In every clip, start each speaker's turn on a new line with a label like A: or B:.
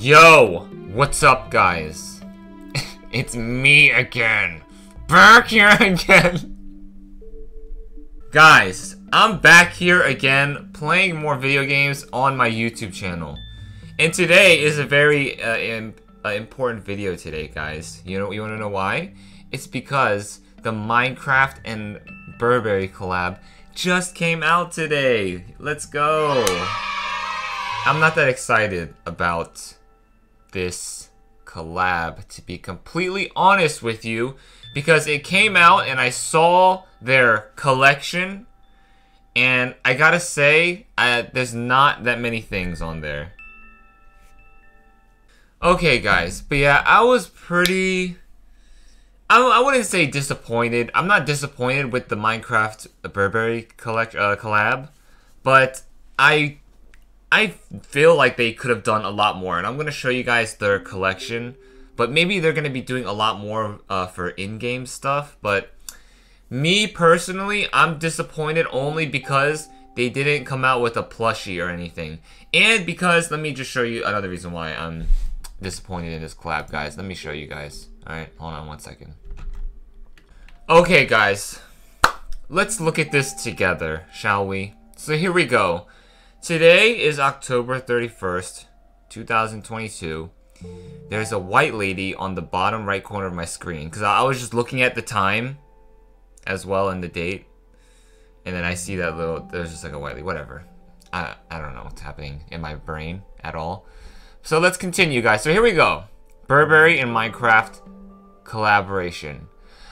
A: Yo, what's up, guys? it's me again. Back here again. guys, I'm back here again playing more video games on my YouTube channel. And today is a very uh, Im uh, important video today, guys. You know, you want to know why? It's because the Minecraft and Burberry collab just came out today. Let's go. I'm not that excited about this collab, to be completely honest with you, because it came out and I saw their collection, and I gotta say, I, there's not that many things on there. Okay, guys, but yeah, I was pretty. I, I wouldn't say disappointed. I'm not disappointed with the Minecraft Burberry collect uh, collab, but I I feel like they could have done a lot more, and I'm gonna show you guys their collection. But maybe they're gonna be doing a lot more uh, for in-game stuff. But me personally, I'm disappointed only because they didn't come out with a plushie or anything, and because let me just show you another reason why I'm disappointed in this collab, guys. Let me show you guys. All right, hold on one second. Okay, guys, let's look at this together, shall we? So here we go. Today is October 31st, 2022. There's a white lady on the bottom right corner of my screen because I was just looking at the time as well and the date. And then I see that little, there's just like a white lady, whatever. I, I don't know what's happening in my brain at all. So let's continue, guys. So here we go. Burberry and Minecraft collaboration.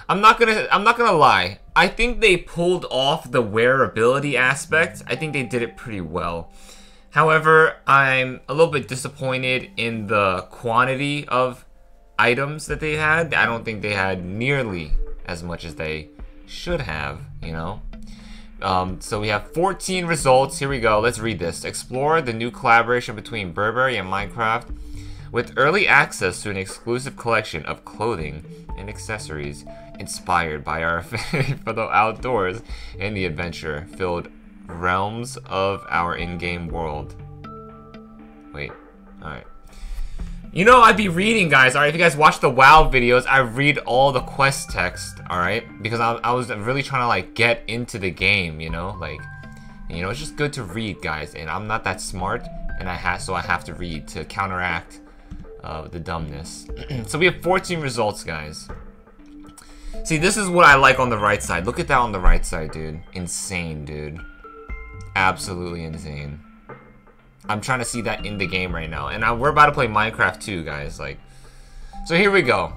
A: I'm not gonna I'm not gonna lie. I think they pulled off the wearability aspect. I think they did it pretty well. However, I'm a little bit disappointed in the quantity of items that they had. I don't think they had nearly as much as they should have, you know? Um, so we have 14 results. Here we go. Let's read this. Explore the new collaboration between Burberry and Minecraft with early access to an exclusive collection of clothing and accessories inspired by our the outdoors and the adventure-filled realms of our in-game world. Wait, alright. You know, I'd be reading, guys, alright? If you guys watch the WoW videos, I read all the quest text, alright? Because I, I was really trying to, like, get into the game, you know? Like, you know, it's just good to read, guys. And I'm not that smart, and I have so I have to read to counteract uh, the dumbness. so we have 14 results, guys. See, this is what I like on the right side. Look at that on the right side, dude. Insane, dude. Absolutely insane. I'm trying to see that in the game right now. And I, we're about to play Minecraft too, guys. Like, So here we go.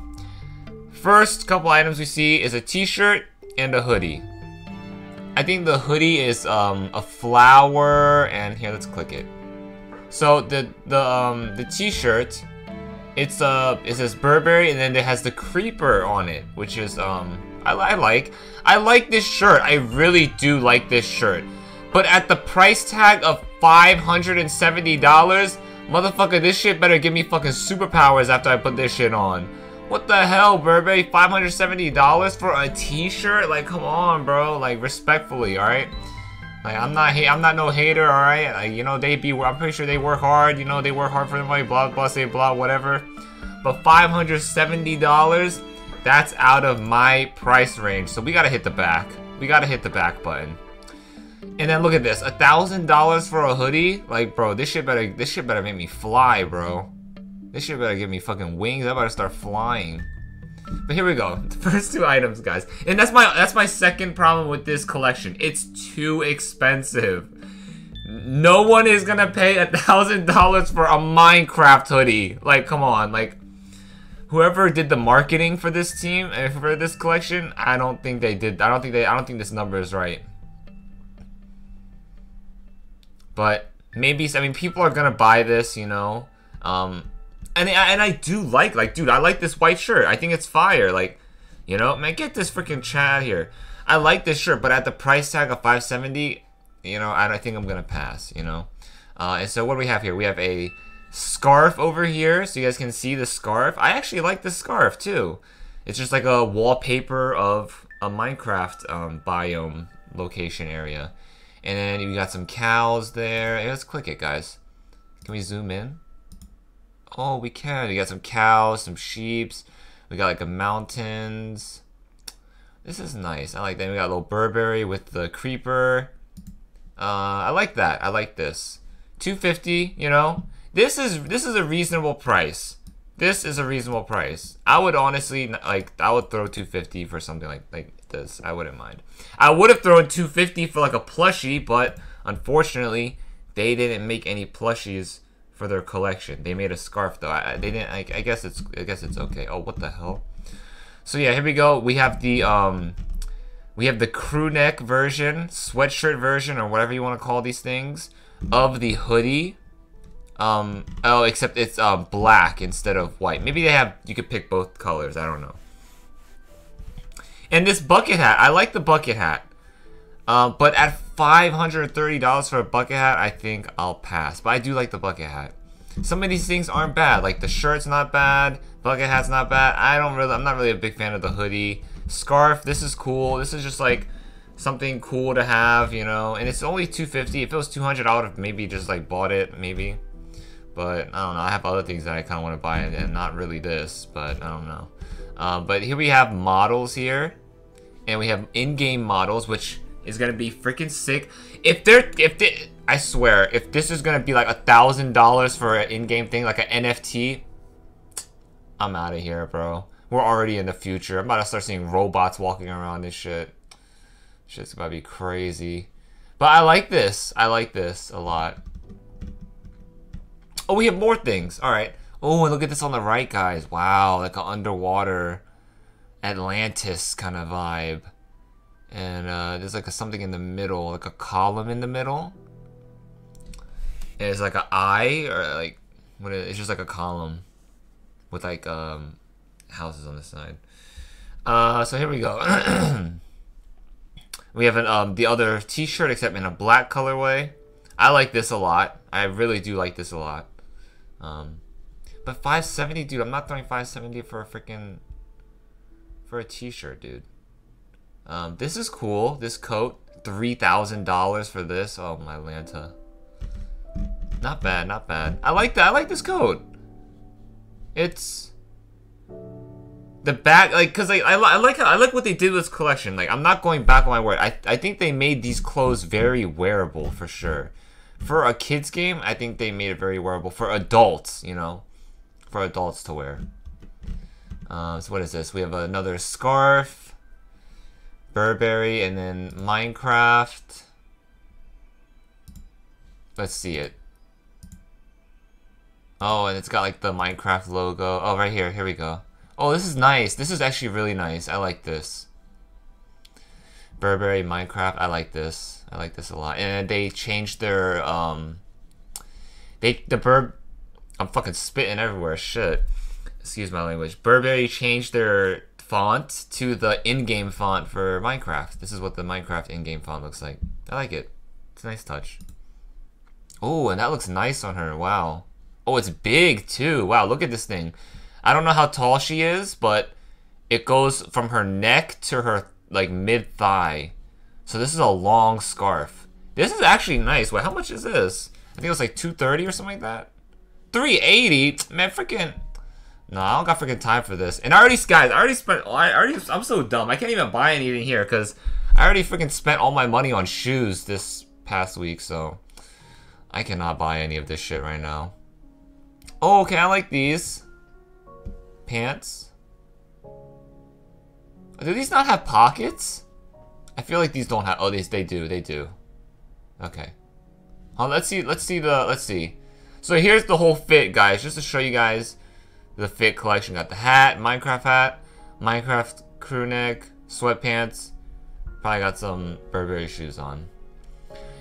A: First couple items we see is a t-shirt and a hoodie. I think the hoodie is um, a flower, and here, let's click it. So the the um, the t-shirt it's uh, it says Burberry, and then it has the creeper on it, which is um, I, I like. I like this shirt. I really do like this shirt. But at the price tag of $570, motherfucker, this shit better give me fucking superpowers after I put this shit on. What the hell, Burberry? $570 for a t-shirt? Like, come on, bro. Like, respectfully, alright? Like, I'm not I'm not no hater, alright? Like, you know, they be, I'm pretty sure they work hard, you know, they work hard for their money, blah, blah, say, blah, whatever. But $570, that's out of my price range. So we gotta hit the back. We gotta hit the back button. And then look at this, a thousand dollars for a hoodie? Like, bro, this shit better, this shit better make me fly, bro. This shit better give me fucking wings. I better start flying. But here we go. The first two items, guys. And that's my that's my second problem with this collection. It's too expensive. No one is gonna pay a thousand dollars for a Minecraft hoodie. Like, come on, like whoever did the marketing for this team and for this collection, I don't think they did. I don't think they. I don't think this number is right. But maybe I mean people are gonna buy this, you know. Um, and and I do like like dude, I like this white shirt. I think it's fire. Like, you know, man, get this freaking chat here. I like this shirt, but at the price tag of 570, you know, I don't think I'm gonna pass. You know, uh, and so what do we have here? We have a scarf over here, so you guys can see the scarf. I actually like the scarf too. It's just like a wallpaper of a Minecraft um, biome location area. And then you got some cows there. Hey, let's click it, guys. Can we zoom in? Oh, we can. We got some cows, some sheeps. We got like a mountains. This is nice. I like that. We got a little Burberry with the creeper. Uh, I like that. I like this. 250, you know? This is this is a reasonable price. This is a reasonable price. I would honestly like I would throw 250 for something like like this. I wouldn't mind. I would have thrown 250 for like a plushie, but unfortunately, they didn't make any plushies for their collection. They made a scarf though. I, they didn't. I, I guess it's. I guess it's okay. Oh, what the hell? So yeah, here we go. We have the um, we have the crew neck version, sweatshirt version, or whatever you want to call these things, of the hoodie. Um, oh, except it's uh, black instead of white. Maybe they have. You could pick both colors. I don't know. And this bucket hat, I like the bucket hat. Uh, but at $530 for a bucket hat, I think I'll pass. But I do like the bucket hat. Some of these things aren't bad. Like the shirt's not bad. Bucket hat's not bad. I don't really, I'm not really a big fan of the hoodie. Scarf, this is cool. This is just like something cool to have, you know. And it's only 250 If it was 200 I would have maybe just like bought it, maybe. But I don't know. I have other things that I kind of want to buy and not really this. But I don't know. Uh, but here we have models here. And we have in-game models, which is gonna be freaking sick. If they're, if they, I swear, if this is gonna be like a thousand dollars for an in-game thing, like an NFT, I'm out of here, bro. We're already in the future. I'm about to start seeing robots walking around this shit. Shit's about to be crazy. But I like this. I like this a lot. Oh, we have more things. All right. Oh, and look at this on the right, guys. Wow, like an underwater Atlantis kind of vibe and uh, there's like a, something in the middle, like a column in the middle. And it's like an eye, or like what? Is, it's just like a column with like um, houses on the side. Uh, so here we go. we have an um, the other T-shirt, except in a black colorway. I like this a lot. I really do like this a lot. Um, but 570, dude, I'm not throwing 570 for a freaking for a T-shirt, dude. Um, this is cool. This coat, $3,000 for this. Oh, my Lanta. Not bad, not bad. I like that. I like this coat. It's the back, like, cause I, I like I like what they did with this collection. Like, I'm not going back on my word. I I think they made these clothes very wearable for sure. For a kids game, I think they made it very wearable. For adults, you know, for adults to wear. Uh, so what is this? We have another scarf. Burberry, and then Minecraft. Let's see it. Oh, and it's got like the Minecraft logo. Oh, right here. Here we go. Oh, this is nice. This is actually really nice. I like this. Burberry Minecraft. I like this. I like this a lot. And they changed their um. They the Burb. I'm fucking spitting everywhere. Shit. Excuse my language. Burberry changed their font to the in-game font for Minecraft. This is what the Minecraft in-game font looks like. I like it. It's a nice touch. Oh, and that looks nice on her. Wow. Oh, it's big too. Wow, look at this thing. I don't know how tall she is, but it goes from her neck to her like mid thigh. So this is a long scarf. This is actually nice. Wait, how much is this? I think it was like 230 or something like that. 380? Man, freaking no, I don't got freaking time for this. And I already, guys, I already spent, I already, I'm so dumb. I can't even buy anything here because I already freaking spent all my money on shoes this past week, so I cannot buy any of this shit right now. Oh, okay, I like these. Pants. Do these not have pockets? I feel like these don't have, oh, these, they do, they do. Okay. Oh, let's see, let's see the, let's see. So here's the whole fit, guys, just to show you guys the Fit collection. Got the hat, Minecraft hat, Minecraft crew neck, sweatpants. Probably got some Burberry shoes on.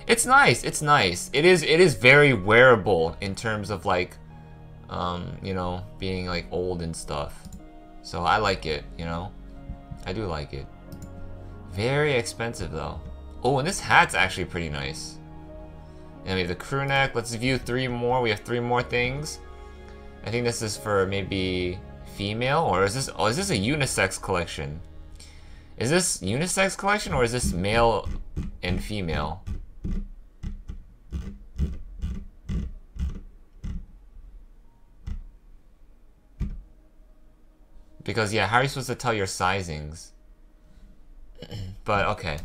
A: It's nice. It's nice. It is. It is very wearable in terms of like, um, you know, being like old and stuff. So I like it. You know, I do like it. Very expensive though. Oh, and this hat's actually pretty nice. And we have the crew neck. Let's view three more. We have three more things. I think this is for maybe female, or is this, oh, is this a unisex collection? Is this unisex collection, or is this male and female? Because, yeah, how are you supposed to tell your sizings? but, okay.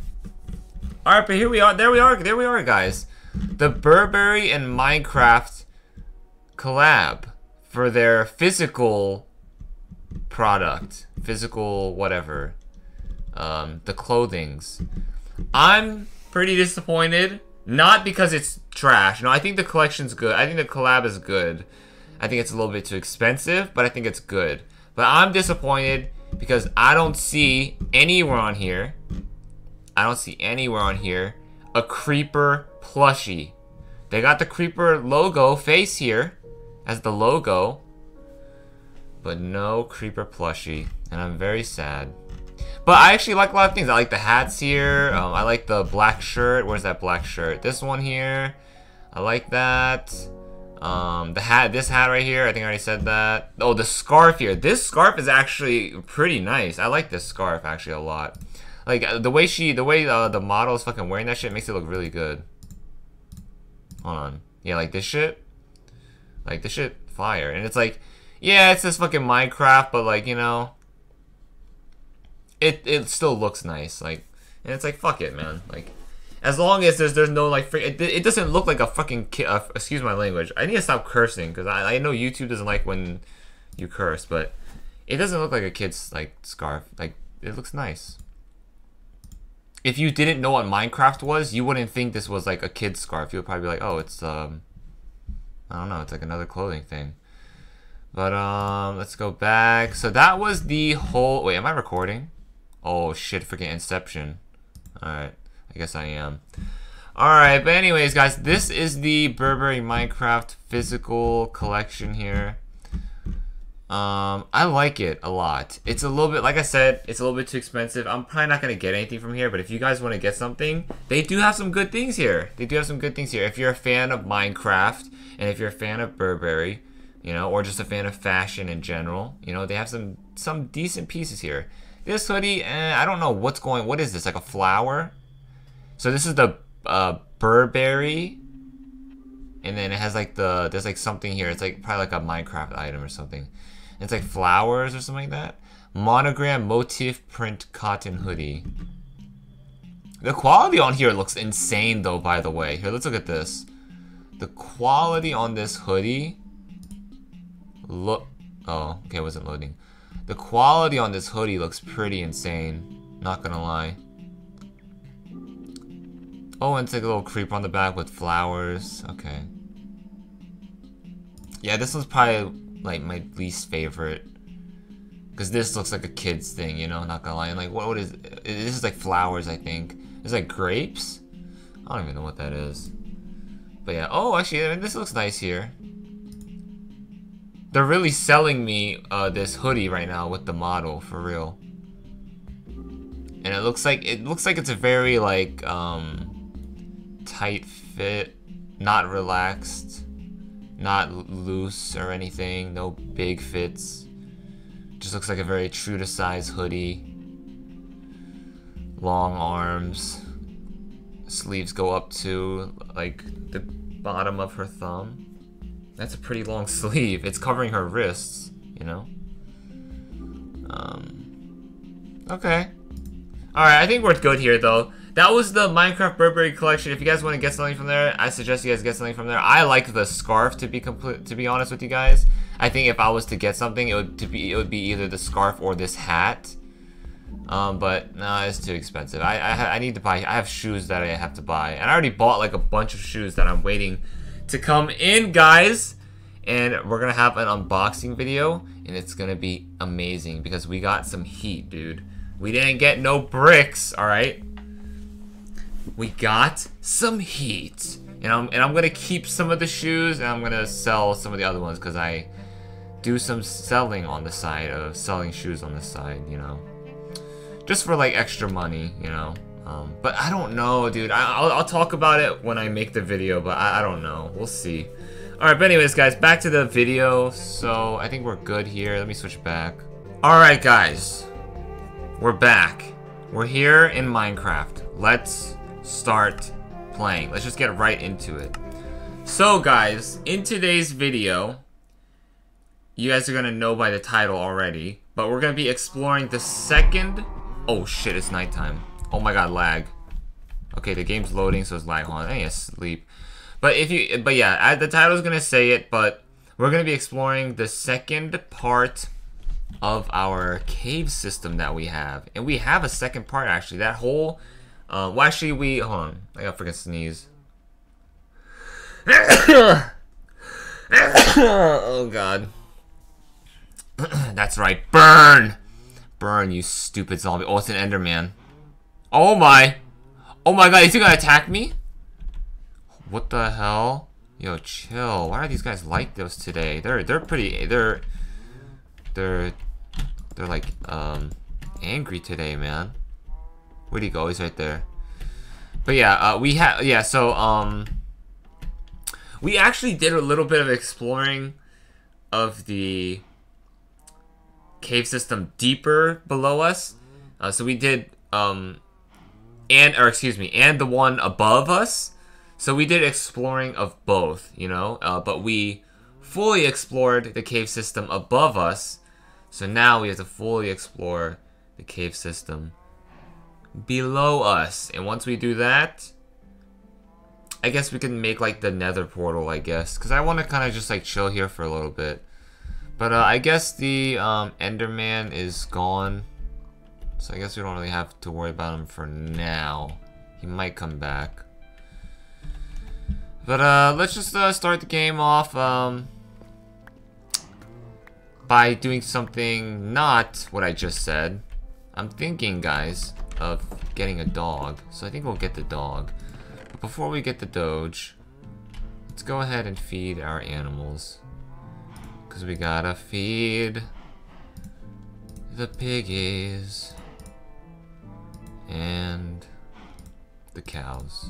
A: Alright, but here we are. There we are. There we are, guys. The Burberry and Minecraft collab for their physical product. Physical whatever. Um, the clothings. I'm pretty disappointed. Not because it's trash. No, I think the collection's good. I think the collab is good. I think it's a little bit too expensive, but I think it's good. But I'm disappointed because I don't see anywhere on here, I don't see anywhere on here, a Creeper plushie. They got the Creeper logo face here as the logo, but no Creeper plushie, and I'm very sad. But I actually like a lot of things. I like the hats here. Um, I like the black shirt. Where's that black shirt? This one here. I like that. Um, the hat, this hat right here, I think I already said that. Oh, the scarf here. This scarf is actually pretty nice. I like this scarf actually a lot. Like uh, the way she, the way uh, the model is fucking wearing that shit makes it look really good. Hold on. Yeah, like this shit. Like this shit fire. And it's like, yeah, it's this fucking Minecraft, but like, you know, it it still looks nice. Like, and it's like fuck it, man. Like, as long as there's there's no like it, it doesn't look like a fucking kid. Uh, excuse my language. I need to stop cursing because I I know YouTube doesn't like when you curse, but it doesn't look like a kid's like scarf. Like it looks nice. If you didn't know what Minecraft was, you wouldn't think this was like a kid's scarf. You would probably be like, oh, it's um, I don't know, it's like another clothing thing. But um, let's go back. So that was the whole. Wait, am I recording? Oh shit, freaking Inception. Alright, I guess I am. Alright, but anyways, guys, this is the Burberry Minecraft physical collection here. Um, I like it a lot. It's a little bit, like I said, it's a little bit too expensive. I'm probably not going to get anything from here, but if you guys want to get something, they do have some good things here. They do have some good things here. If you're a fan of Minecraft, and if you're a fan of Burberry, you know, or just a fan of fashion in general, you know, they have some, some decent pieces here. This hoodie, eh, I don't know what's going, what is this, like a flower? So this is the uh, Burberry, and then it has like the, there's like something here, it's like probably like a Minecraft item or something. It's like flowers or something like that. Monogram motif print cotton hoodie. The quality on here looks insane though, by the way. Here, let's look at this. The quality on this hoodie, look, oh, okay, it wasn't loading. The quality on this hoodie looks pretty insane. Not gonna lie. Oh, and it's like a little creep on the back with flowers. Okay. Yeah, this one's probably like my least favorite. Because this looks like a kid's thing, you know, not gonna lie. And like, what, what is, this is like flowers, I think. Is like grapes? I don't even know what that is. But yeah, oh, actually, I mean, this looks nice here. They're really selling me uh, this hoodie right now with the model for real. And it looks like it looks like it's a very like um, tight fit, not relaxed, not loose or anything. No big fits. Just looks like a very true to size hoodie. Long arms. Sleeves go up to like the bottom of her thumb. That's a pretty long sleeve. It's covering her wrists, you know? Um, okay. Alright, I think we're good here, though. That was the Minecraft Burberry collection. If you guys want to get something from there, I suggest you guys get something from there. I like the scarf, to be complete, to be honest with you guys. I think if I was to get something, it would be it would be either the scarf or this hat. Um, but no, nah, it's too expensive. I, I I need to buy. I have shoes that I have to buy, and I already bought like a bunch of shoes that I'm waiting to come in, guys. And we're gonna have an unboxing video, and it's gonna be amazing because we got some heat, dude. We didn't get no bricks, all right? We got some heat. And I'm, and I'm gonna keep some of the shoes, and I'm gonna sell some of the other ones because I do some selling on the side of selling shoes on the side, you know. Just for like extra money, you know. Um, but I don't know, dude. I, will I'll talk about it when I make the video, but I, I don't know. We'll see. Alright, but anyways, guys, back to the video. So, I think we're good here. Let me switch back. Alright, guys. We're back. We're here in Minecraft. Let's start playing. Let's just get right into it. So, guys, in today's video, you guys are gonna know by the title already. But we're gonna be exploring the second. Oh shit! It's nighttime. Oh my god, lag. Okay, the game's loading, so it's lag. Hold on, I need to sleep. But if you, but yeah, the title's gonna say it. But we're gonna be exploring the second part of our cave system that we have, and we have a second part actually. That whole, uh, well, actually, we hold on. I got freaking sneeze. oh god. That's right. Burn! Burn, you stupid zombie. Oh, it's an Enderman. Oh my! Oh my god, is he gonna attack me? What the hell? Yo, chill. Why are these guys like this today? They're they're pretty they're they're they're like um angry today, man. Where'd he go? He's right there. But yeah, uh, we have yeah. So um, we actually did a little bit of exploring of the cave system deeper below us. Uh, so we did um, and or excuse me, and the one above us. So we did exploring of both, you know. Uh, but we fully explored the cave system above us. So now we have to fully explore the cave system below us. And once we do that, I guess we can make like the nether portal, I guess. Because I want to kind of just like chill here for a little bit. But uh, I guess the um, Enderman is gone. So I guess we don't really have to worry about him for now. He might come back. But uh, let's just uh, start the game off um, by doing something not what I just said. I'm thinking, guys, of getting a dog. So I think we'll get the dog. But before we get the Doge, let's go ahead and feed our animals. Because we gotta feed the piggies and the cows.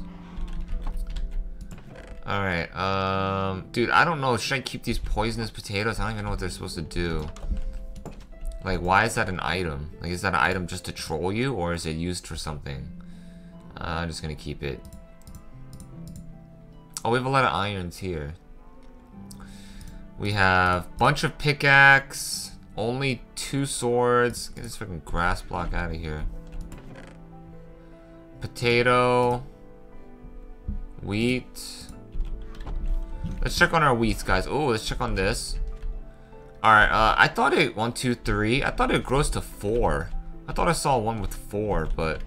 A: Alright, um, dude, I don't know. Should I keep these poisonous potatoes? I don't even know what they're supposed to do. Like, why is that an item? Like, is that an item just to troll you, or is it used for something? Uh, I'm just gonna keep it. Oh, we have a lot of irons here. We have bunch of pickaxe, only two swords. Get this freaking grass block out of here. Potato, wheat. Let's check on our wheats, guys. Oh, let's check on this. Alright, uh, I thought it, one, two, three. I thought it grows to four. I thought I saw one with four, but,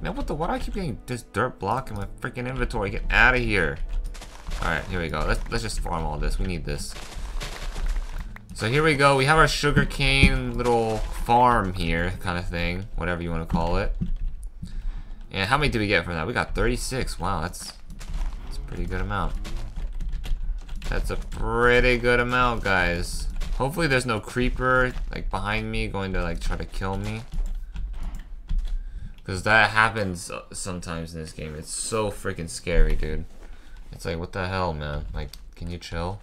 A: man, what the, why do I keep getting this dirt block in my freaking inventory? Get out of here. Alright, here we go. Let's, let's just farm all this. We need this. So here we go. We have our sugarcane little farm here, kind of thing. Whatever you want to call it. And how many did we get from that? We got 36. Wow, that's, that's a pretty good amount. That's a pretty good amount, guys. Hopefully there's no creeper, like, behind me going to, like, try to kill me. Because that happens uh, sometimes in this game. It's so freaking scary, dude. It's like, what the hell, man? Like, can you chill?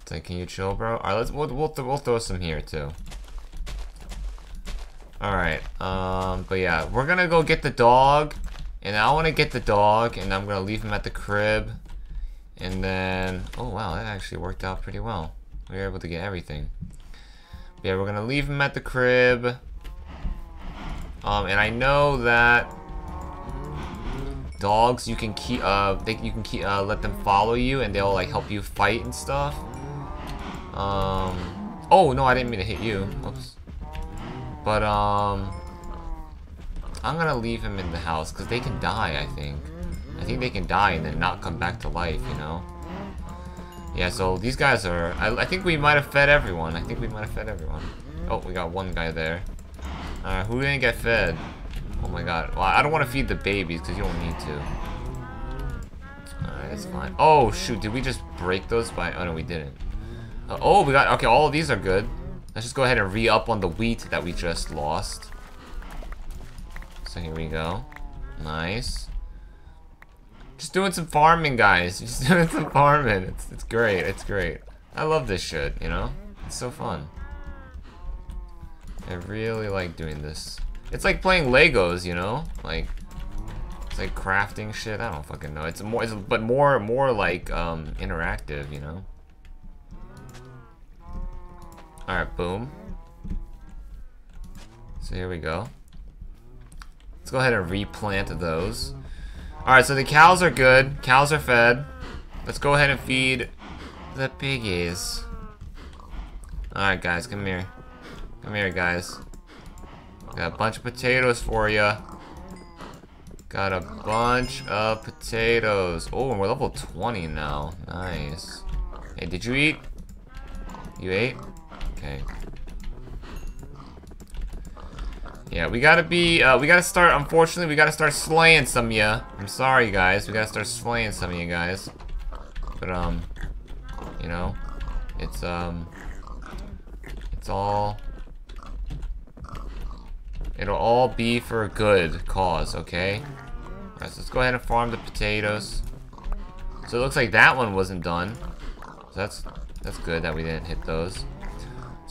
A: It's like, can you chill, bro? Alright, let's we'll, we'll, we'll throw some here too. Alright, um, but yeah, we're gonna go get the dog. And I wanna get the dog, and I'm gonna leave him at the crib. And then, oh wow, that actually worked out pretty well. We were able to get everything. But yeah, we're gonna leave him at the crib. Um, and I know that dogs you can keep uh they you can keep uh let them follow you and they'll like help you fight and stuff um, oh, no, I didn't mean to hit you. Oops. But, um, I'm gonna leave him in the house, because they can die, I think. I think they can die and then not come back to life, you know? Yeah, so these guys are... I, I think we might have fed everyone. I think we might have fed everyone. Oh, we got one guy there. Alright, who didn't get fed? Oh my god. Well, I don't want to feed the babies, because you don't need to. Alright, that's fine. Oh, shoot, did we just break those by... Oh, no, we didn't. Uh, oh, we got, okay, all of these are good. Let's just go ahead and re-up on the wheat that we just lost. So here we go. Nice. Just doing some farming, guys. Just doing some farming. It's, it's great. It's great. I love this shit, you know? It's so fun. I really like doing this. It's like playing Legos, you know? Like, it's like crafting shit. I don't fucking know. It's more, it's, but more, more like um, interactive, you know? Alright, boom. So here we go. Let's go ahead and replant those. Alright, so the cows are good. Cows are fed. Let's go ahead and feed the piggies. Alright, guys, come here. Come here, guys. Got a bunch of potatoes for you. Got a bunch of potatoes. Oh, we're level 20 now. Nice. Hey, did you eat? You ate? Okay. Yeah, we gotta be, uh, we gotta start, unfortunately, we gotta start slaying some of ya. I'm sorry, guys. We gotta start slaying some of you guys. But, um, you know, it's, um, it's all, it'll all be for a good cause, okay? Alright, so let's go ahead and farm the potatoes. So it looks like that one wasn't done. So that's, that's good that we didn't hit those.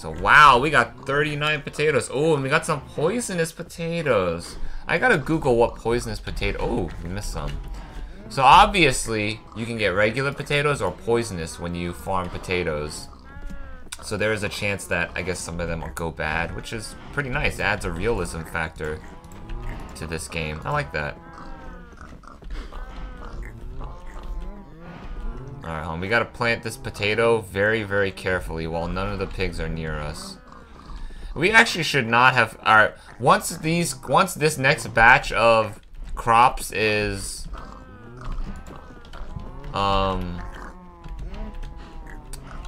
A: So wow, we got 39 potatoes. Oh, and we got some poisonous potatoes. I gotta Google what poisonous potato. Oh, we missed some. So obviously, you can get regular potatoes or poisonous when you farm potatoes. So there is a chance that I guess some of them will go bad, which is pretty nice. It adds a realism factor to this game. I like that. Alright, home. We gotta plant this potato very, very carefully while none of the pigs are near us. We actually should not have... Alright, once these... Once this next batch of crops is... Um...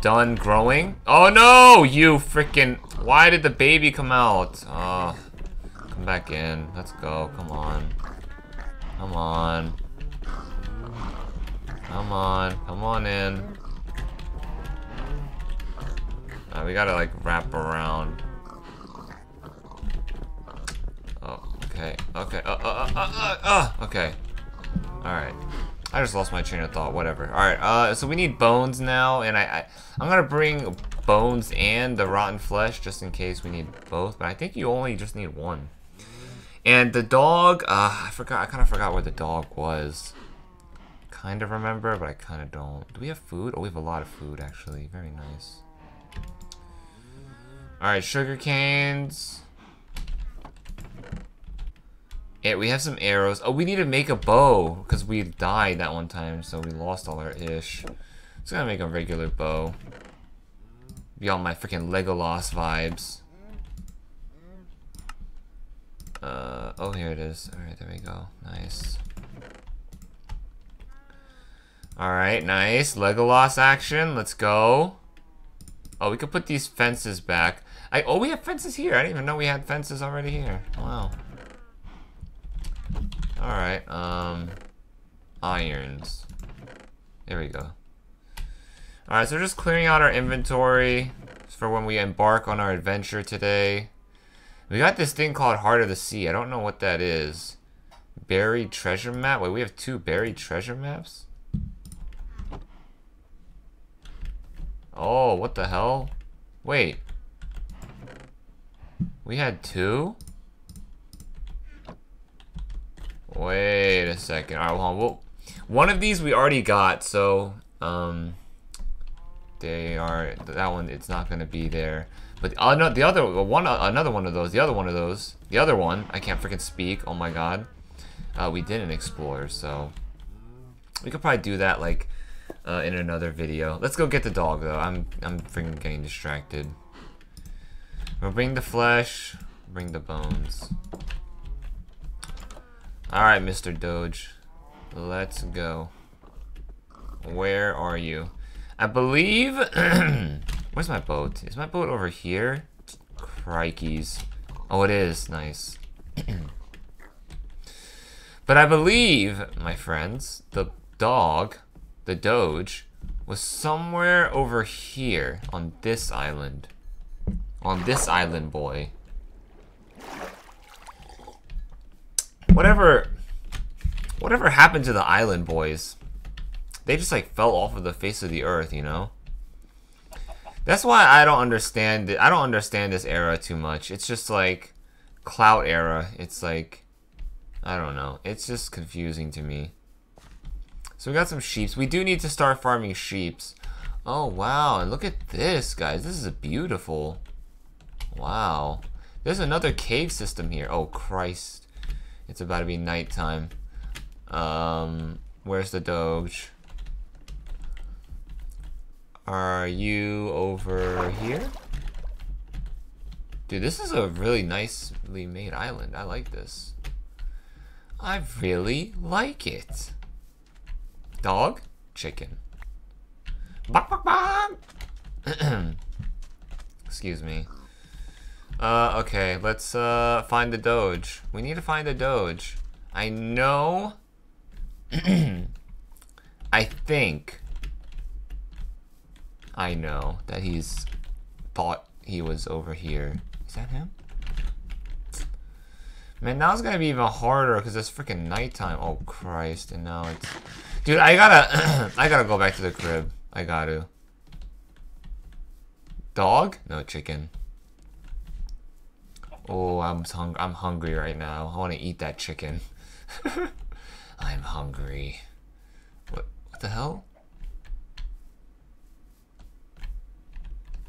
A: Done growing. Oh no! You freaking... Why did the baby come out? Oh, come back in. Let's go. Come on. Come on. Come on, come on in. Uh, we gotta like wrap around. Oh, okay, okay, uh, uh, uh, uh, uh, okay. Alright. I just lost my train of thought, whatever. Alright, uh, so we need bones now, and I, I, I'm gonna bring bones and the rotten flesh, just in case we need both, but I think you only just need one. And the dog, uh, I forgot, I kind of forgot where the dog was kind of remember, but I kind of don't. Do we have food? Oh, we have a lot of food, actually. Very nice. Alright, sugar canes. Yeah, we have some arrows. Oh, we need to make a bow, because we died that one time, so we lost all our ish. Just gonna make a regular bow. Be all my freaking Legolas vibes. Uh, oh, here it is. Alright, there we go. Nice. Alright, nice. Legolas action. Let's go. Oh, we could put these fences back. I Oh, we have fences here. I didn't even know we had fences already here. Wow. Alright, um... Irons. There we go. Alright, so we're just clearing out our inventory for when we embark on our adventure today. We got this thing called Heart of the Sea. I don't know what that is. Buried treasure map? Wait, we have two buried treasure maps? Oh, what the hell? Wait. We had two? Wait a second. Alright, on. Well, one of these we already got, so, um, they are, that one, it's not going to be there. But uh, the other, one, another one of those, the other one of those, the other one, I can't freaking speak, oh my god, uh, we didn't explore, so we could probably do that, like, uh, in another video. Let's go get the dog, though. I'm, I'm freaking getting distracted. We'll bring the flesh, bring the bones. Alright, Mr. Doge. Let's go. Where are you? I believe... Where's my boat? Is my boat over here? Crikeys. Oh, it is. Nice. but I believe, my friends, the dog the Doge, was somewhere over here on this island. On this island, boy. Whatever, whatever happened to the island boys? They just like fell off of the face of the earth, you know? That's why I don't understand. I don't understand this era too much. It's just like clout era. It's like I don't know. It's just confusing to me. So we got some sheeps. We do need to start farming sheeps. Oh, wow. And look at this, guys. This is a beautiful. Wow. There's another cave system here. Oh, Christ. It's about to be nighttime. Um, where's the Doge? Are you over here? Dude, this is a really nicely made island. I like this. I really like it. Dog? Chicken. Excuse me. Uh, okay, let's uh, find the Doge. We need to find the Doge. I know... I think... I know that he's thought he was over here. Is that him? Man, now it's gonna be even harder because it's freaking nighttime. Oh Christ! And now it's, dude. I gotta, I gotta go back to the crib. I gotta. Dog? No chicken. Oh, I'm hung I'm hungry right now. I want to eat that chicken. I'm hungry. What? What the hell?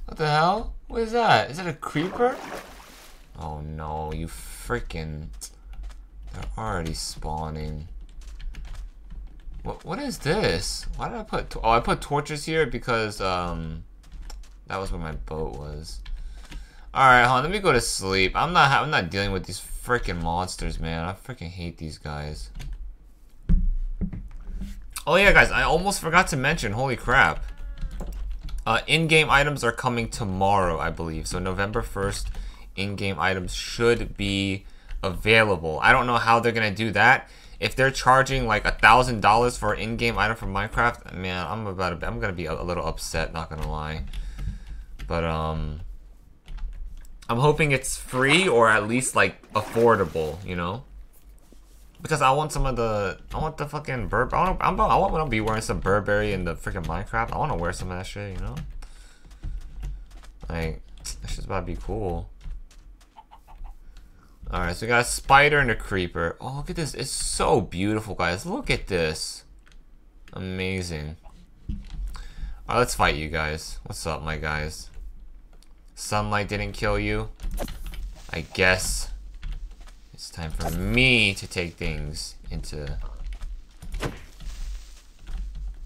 A: What the hell? What is that? Is that a creeper? Oh no, you freaking... They're already spawning. What, what is this? Why did I put... Oh, I put torches here because, um... That was where my boat was. Alright, hold on, let me go to sleep. I'm not I'm not dealing with these freaking monsters, man. I freaking hate these guys. Oh yeah, guys, I almost forgot to mention, holy crap. Uh, in-game items are coming tomorrow, I believe. So November 1st, in-game items should be available. I don't know how they're gonna do that. If they're charging like a thousand dollars for an in-game item from Minecraft, man, I'm about to, I'm gonna be a, a little upset. Not gonna lie, but um, I'm hoping it's free or at least like affordable. You know, because I want some of the, I want the fucking Burberry. I want, I want to be wearing some Burberry in the freaking Minecraft. I want to wear some of that shit. You know, like that just about to be cool. Alright, so we got a spider and a creeper. Oh, look at this. It's so beautiful, guys. Look at this. Amazing. Alright, let's fight you guys. What's up, my guys? Sunlight didn't kill you? I guess it's time for me to take things into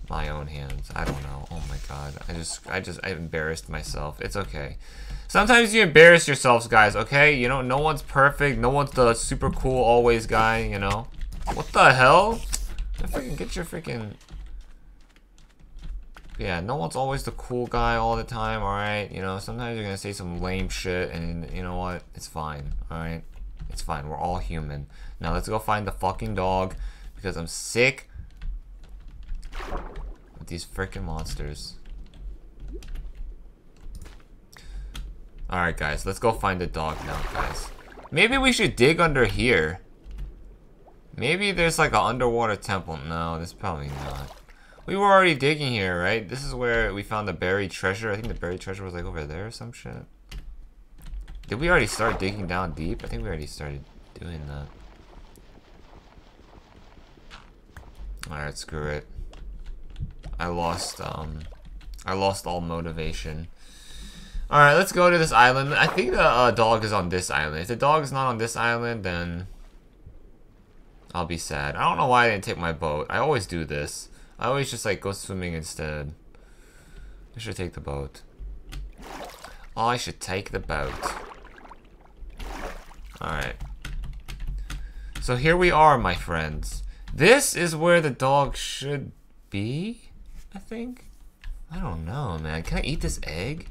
A: my own hands. I don't know. Oh my god. I just I just I embarrassed myself. It's okay. Sometimes you embarrass yourselves, guys, okay? You know, no one's perfect. No one's the super cool always guy, you know? What the hell? Freaking get your freaking... Yeah, no one's always the cool guy all the time, alright? You know, sometimes you're gonna say some lame shit, and you know what? It's fine, alright? It's fine. We're all human. Now let's go find the fucking dog, because I'm sick of these freaking monsters. Alright, guys. Let's go find the dog now, guys. Maybe we should dig under here. Maybe there's like an underwater temple. No, there's probably not. We were already digging here, right? This is where we found the buried treasure. I think the buried treasure was like over there or some shit. Did we already start digging down deep? I think we already started doing that. Alright, screw it. I lost, um... I lost all motivation. Alright, let's go to this island. I think the uh, dog is on this island. If the dog is not on this island, then I'll be sad. I don't know why I didn't take my boat. I always do this. I always just like go swimming instead. I should take the boat. Oh, I should take the boat. Alright. So here we are, my friends. This is where the dog should be, I think. I don't know, man. Can I eat this egg?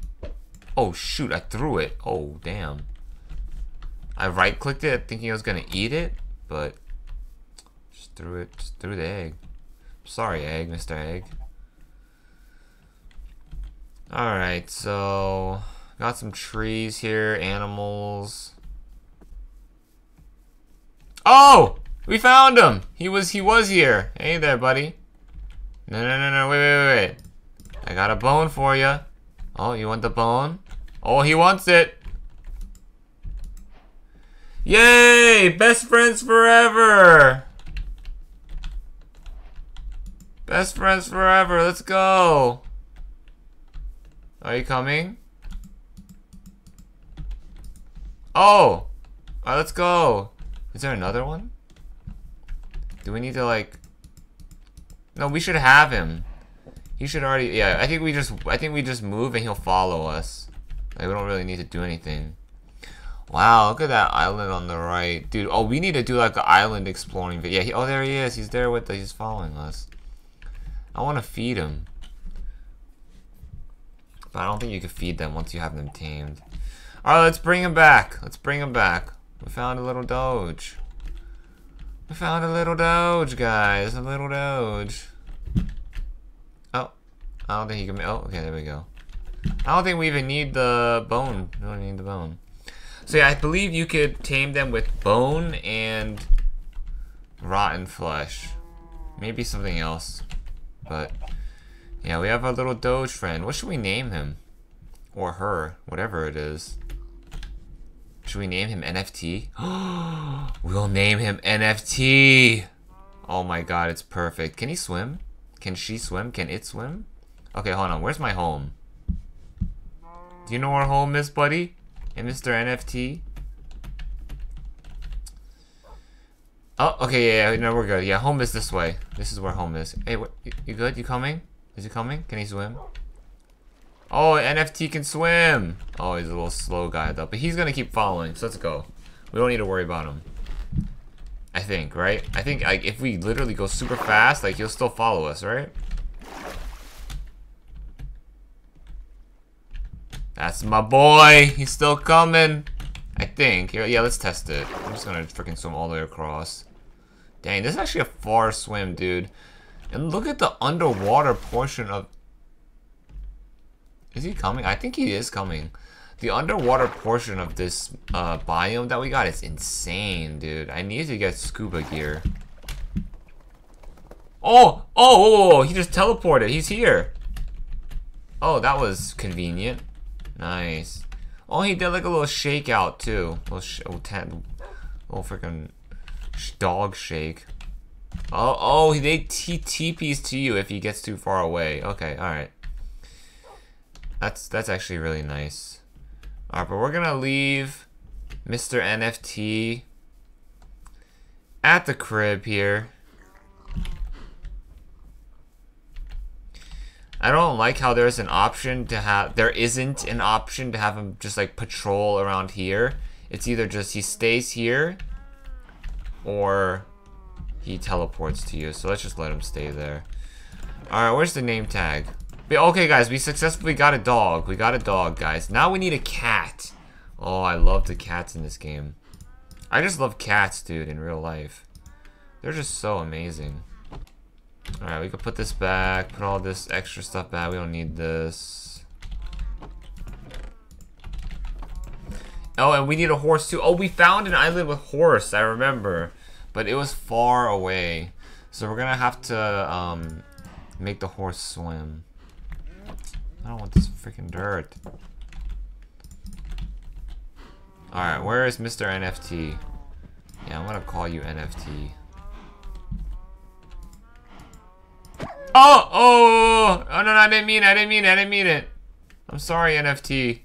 A: Oh, shoot, I threw it. Oh, damn. I right-clicked it thinking I was going to eat it, but just threw it, just threw the egg. Sorry, egg, Mr. Egg. Alright, so... Got some trees here, animals. Oh! We found him! He was he was here. Hey there, buddy. No, no, no, no, wait, wait, wait, wait. I got a bone for you. Oh, you want the bone? Oh, he wants it. Yay! Best friends forever! Best friends forever, let's go! Are you coming? Oh! Alright, let's go. Is there another one? Do we need to, like... No, we should have him. He should already... Yeah, I think we just... I think we just move and he'll follow us. Like, we don't really need to do anything. Wow, look at that island on the right. Dude, oh, we need to do, like, an island exploring video. Yeah, he, oh, there he is. He's there with the... He's following us. I want to feed him. But I don't think you can feed them once you have them tamed. Alright, let's bring him back. Let's bring him back. We found a little Doge. We found a little Doge, guys. A little Doge. I don't think he can... Oh, okay, there we go. I don't think we even need the bone. We don't need the bone. So yeah, I believe you could tame them with bone and rotten flesh. Maybe something else. But yeah, we have our little Doge friend. What should we name him? Or her, whatever it is. Should we name him NFT? we'll name him NFT! Oh my god, it's perfect. Can he swim? Can she swim? Can it swim? Okay, hold on. Where's my home? Do you know where home is, buddy? And Mr. NFT? Oh, okay, yeah, yeah, no, we're good. Yeah, home is this way. This is where home is. Hey, what, you, you good? You coming? Is he coming? Can he swim? Oh, NFT can swim! Oh, he's a little slow guy, though. But he's gonna keep following, so let's go. We don't need to worry about him. I think, right? I think like, if we literally go super fast, like, he'll still follow us, right? That's my boy! He's still coming! I think. Yeah, let's test it. I'm just gonna freaking swim all the way across. Dang, this is actually a far swim, dude. And look at the underwater portion of... Is he coming? I think he is coming. The underwater portion of this uh, biome that we got is insane, dude. I need to get scuba gear. Oh! Oh! oh, oh he just teleported. He's here. Oh, that was convenient. Nice. Oh, he did like a little shakeout too. Little, sh oh, ten, little freaking dog shake. Oh, oh, they t TPs to you if he gets too far away. Okay, all right. That's that's actually really nice. All right, but we're gonna leave Mr. NFT at the crib here. I don't like how there's an option to have, there isn't an option to have him just like patrol around here. It's either just he stays here or he teleports to you. So let's just let him stay there. Alright, where's the name tag? Okay, guys, we successfully got a dog. We got a dog, guys. Now we need a cat. Oh, I love the cats in this game. I just love cats, dude, in real life. They're just so amazing. Alright, we can put this back, put all this extra stuff back. We don't need this. Oh, and we need a horse too. Oh, we found an island with horse, I remember. But it was far away. So we're gonna have to um, make the horse swim. I don't want this freaking dirt. Alright, where is Mr. NFT? Yeah, I'm gonna call you NFT. Oh, oh, oh, no, no, I didn't mean it, I didn't mean it, I didn't mean it. I'm sorry, NFT.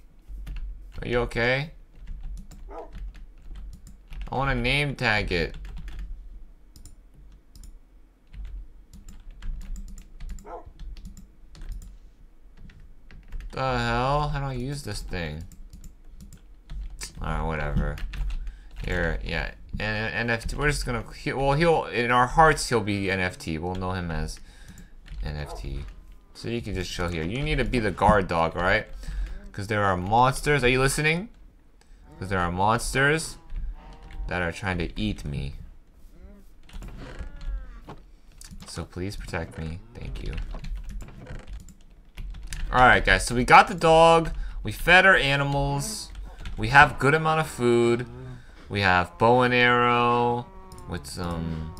A: Are you okay? I want to name tag it. The hell? How do I use this thing? Alright, whatever. Here, yeah. And NFT, we're just gonna, well, he'll, in our hearts, he'll be NFT. We'll know him as NFT. So you can just chill here. You need to be the guard dog, right? Because there are monsters. Are you listening? Because there are monsters that are trying to eat me. So please protect me. Thank you. Alright guys, so we got the dog. We fed our animals. We have good amount of food. We have bow and arrow with some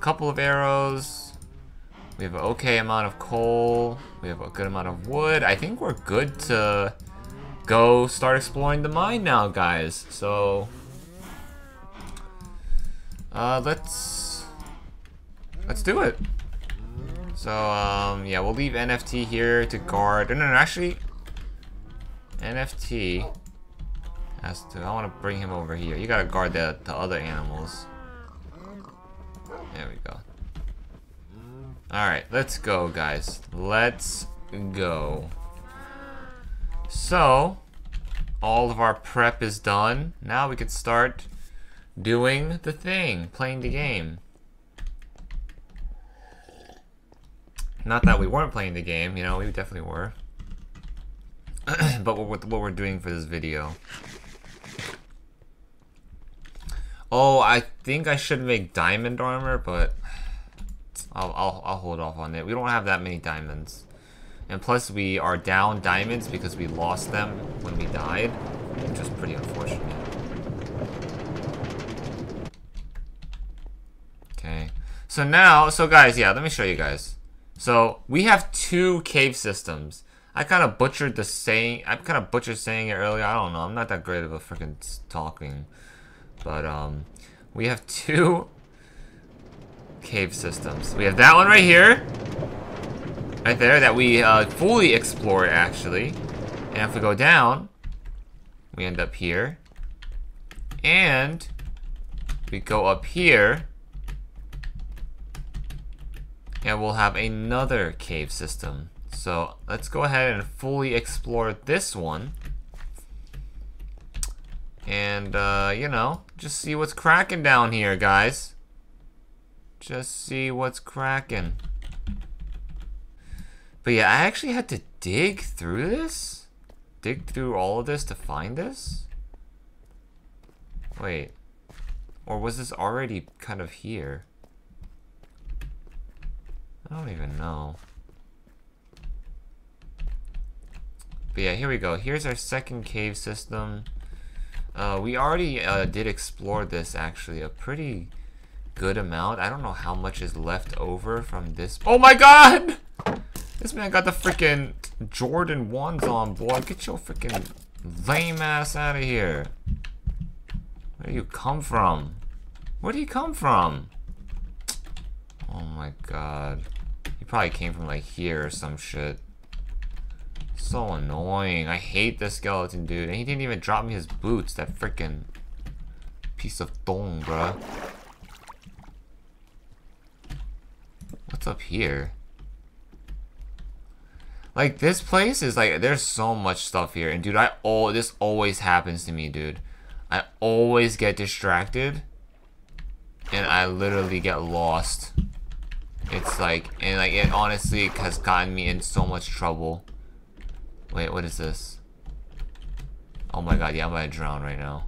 A: couple of arrows. We have an okay amount of coal. We have a good amount of wood. I think we're good to go start exploring the mine now, guys. So, uh, let's, let's do it. So, um, yeah, we'll leave NFT here to guard. No, no, no, actually, NFT has to. I want to bring him over here. You gotta guard the the other animals. There we go. All right, let's go, guys. Let's go. So, all of our prep is done. Now we could start doing the thing, playing the game. Not that we weren't playing the game, you know, we definitely were. but what, what we're doing for this video. Oh, I think I should make diamond armor, but I'll, I'll, I'll hold off on it. We don't have that many diamonds. And plus we are down diamonds because we lost them when we died, which was pretty unfortunate. Okay. So now, so guys, yeah, let me show you guys. So we have two cave systems. I kind of butchered the saying. I kind of butchered saying it earlier. I don't know. I'm not that great of a freaking talking, but um, we have two cave systems. We have that one right here, right there, that we uh, fully explored actually. And if we go down, we end up here, and we go up here, and we'll have another cave system. So let's go ahead and fully explore this one. And, uh, you know, just see what's cracking down here, guys. Just see what's cracking. But yeah, I actually had to dig through this? Dig through all of this to find this? Wait. Or was this already kind of here? I don't even know. But yeah, here we go. Here's our second cave system. Uh, we already uh, did explore this actually a pretty good amount. I don't know how much is left over from this. Oh my god! This man got the freaking Jordan 1s on, boy. Get your freaking lame ass out of here. Where do you come from? Where do you come from? Oh my god. He probably came from like here or some shit. So annoying. I hate this skeleton dude. And he didn't even drop me his boots. That freaking piece of thong, bruh. What's up here? Like this place is like there's so much stuff here and dude I oh this always happens to me dude. I always get distracted and I literally get lost. It's like and like it honestly has gotten me in so much trouble. Wait, what is this? Oh my god, yeah, I'm gonna drown right now.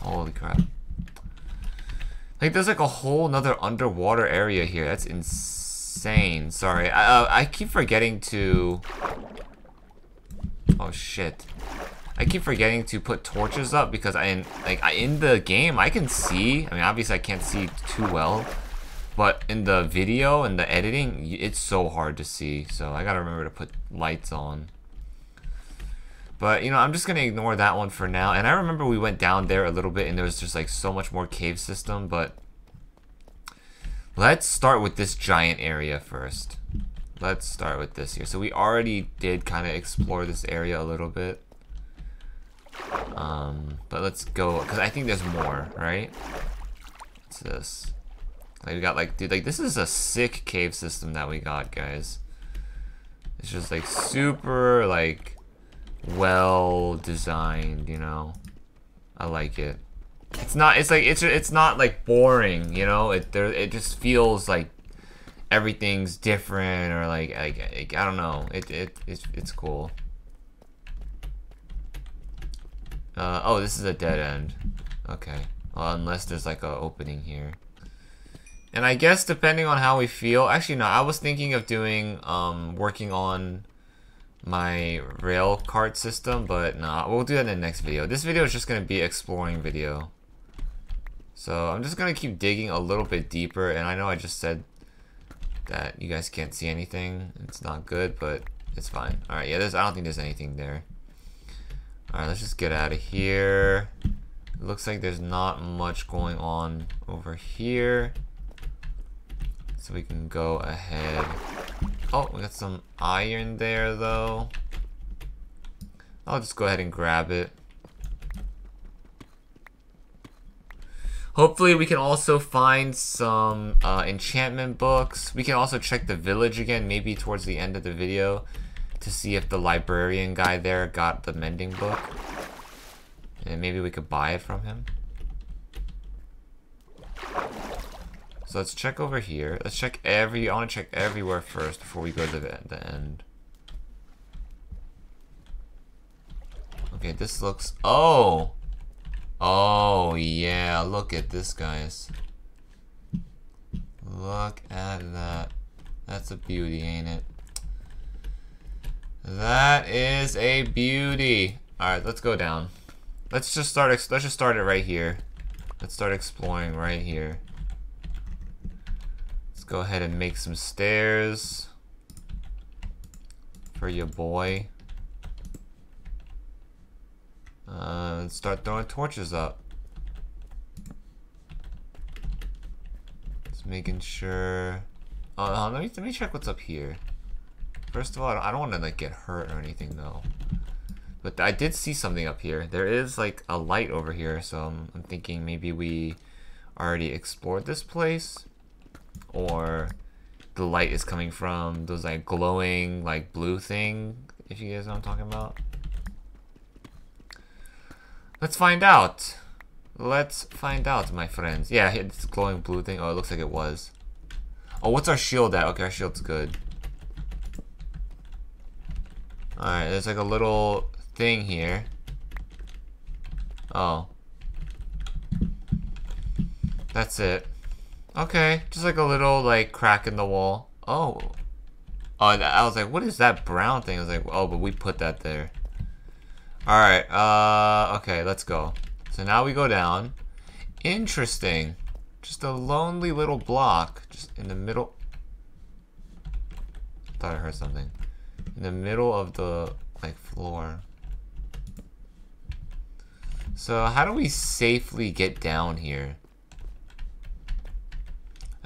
A: Holy crap. Like, there's like a whole nother underwater area here. That's insane. Sorry, I, uh, I keep forgetting to... Oh, shit. I keep forgetting to put torches up because I, in, like, I, in the game, I can see. I mean, obviously, I can't see too well. But in the video and the editing, it's so hard to see. So I gotta remember to put lights on. But, you know, I'm just going to ignore that one for now. And I remember we went down there a little bit and there was just like so much more cave system. But let's start with this giant area first. Let's start with this here. So we already did kind of explore this area a little bit. Um, but let's go, because I think there's more, right? What's this? Like we got like, dude, like this is a sick cave system that we got, guys. It's just like super like well designed, you know. I like it. It's not. It's like it's it's not like boring, you know. It there it just feels like everything's different or like like, like I don't know. It it it's it's cool. Uh, oh, this is a dead end. Okay. Well, unless there's like a opening here. And I guess depending on how we feel, actually no, I was thinking of doing, um, working on my rail cart system, but nah, we'll do that in the next video. This video is just going to be exploring video. So I'm just going to keep digging a little bit deeper, and I know I just said that you guys can't see anything. It's not good, but it's fine. Alright, yeah, there's, I don't think there's anything there. Alright, let's just get out of here. Looks like there's not much going on over here. So we can go ahead Oh, we got some iron there, though. I'll just go ahead and grab it. Hopefully we can also find some uh, enchantment books. We can also check the village again, maybe towards the end of the video, to see if the librarian guy there got the mending book. And maybe we could buy it from him. So let's check over here. Let's check every, I want to check everywhere first before we go to the, the end. Okay, this looks, oh! Oh, yeah, look at this, guys. Look at that. That's a beauty, ain't it? That is a beauty. Alright, let's go down. Let's just start, let's just start it right here. Let's start exploring right here. Go ahead and make some stairs for your boy. Uh, start throwing torches up. Just making sure. Oh, uh, let me let me check what's up here. First of all, I don't want to like get hurt or anything though. But I did see something up here. There is like a light over here, so I'm, I'm thinking maybe we already explored this place, or the light is coming from those like glowing like blue thing. If you guys know what I'm talking about. Let's find out. Let's find out, my friends. Yeah, it's glowing blue thing. Oh, it looks like it was. Oh, what's our shield at? Okay, our shield's good. Alright, there's like a little thing here. Oh. That's it. Okay, just like a little like crack in the wall. Oh. Oh, I was like, what is that brown thing? I was like, oh, but we put that there. Alright, uh, okay, let's go. So now we go down. Interesting. Just a lonely little block, just in the middle. Thought I heard something. In the middle of the, like, floor. So how do we safely get down here?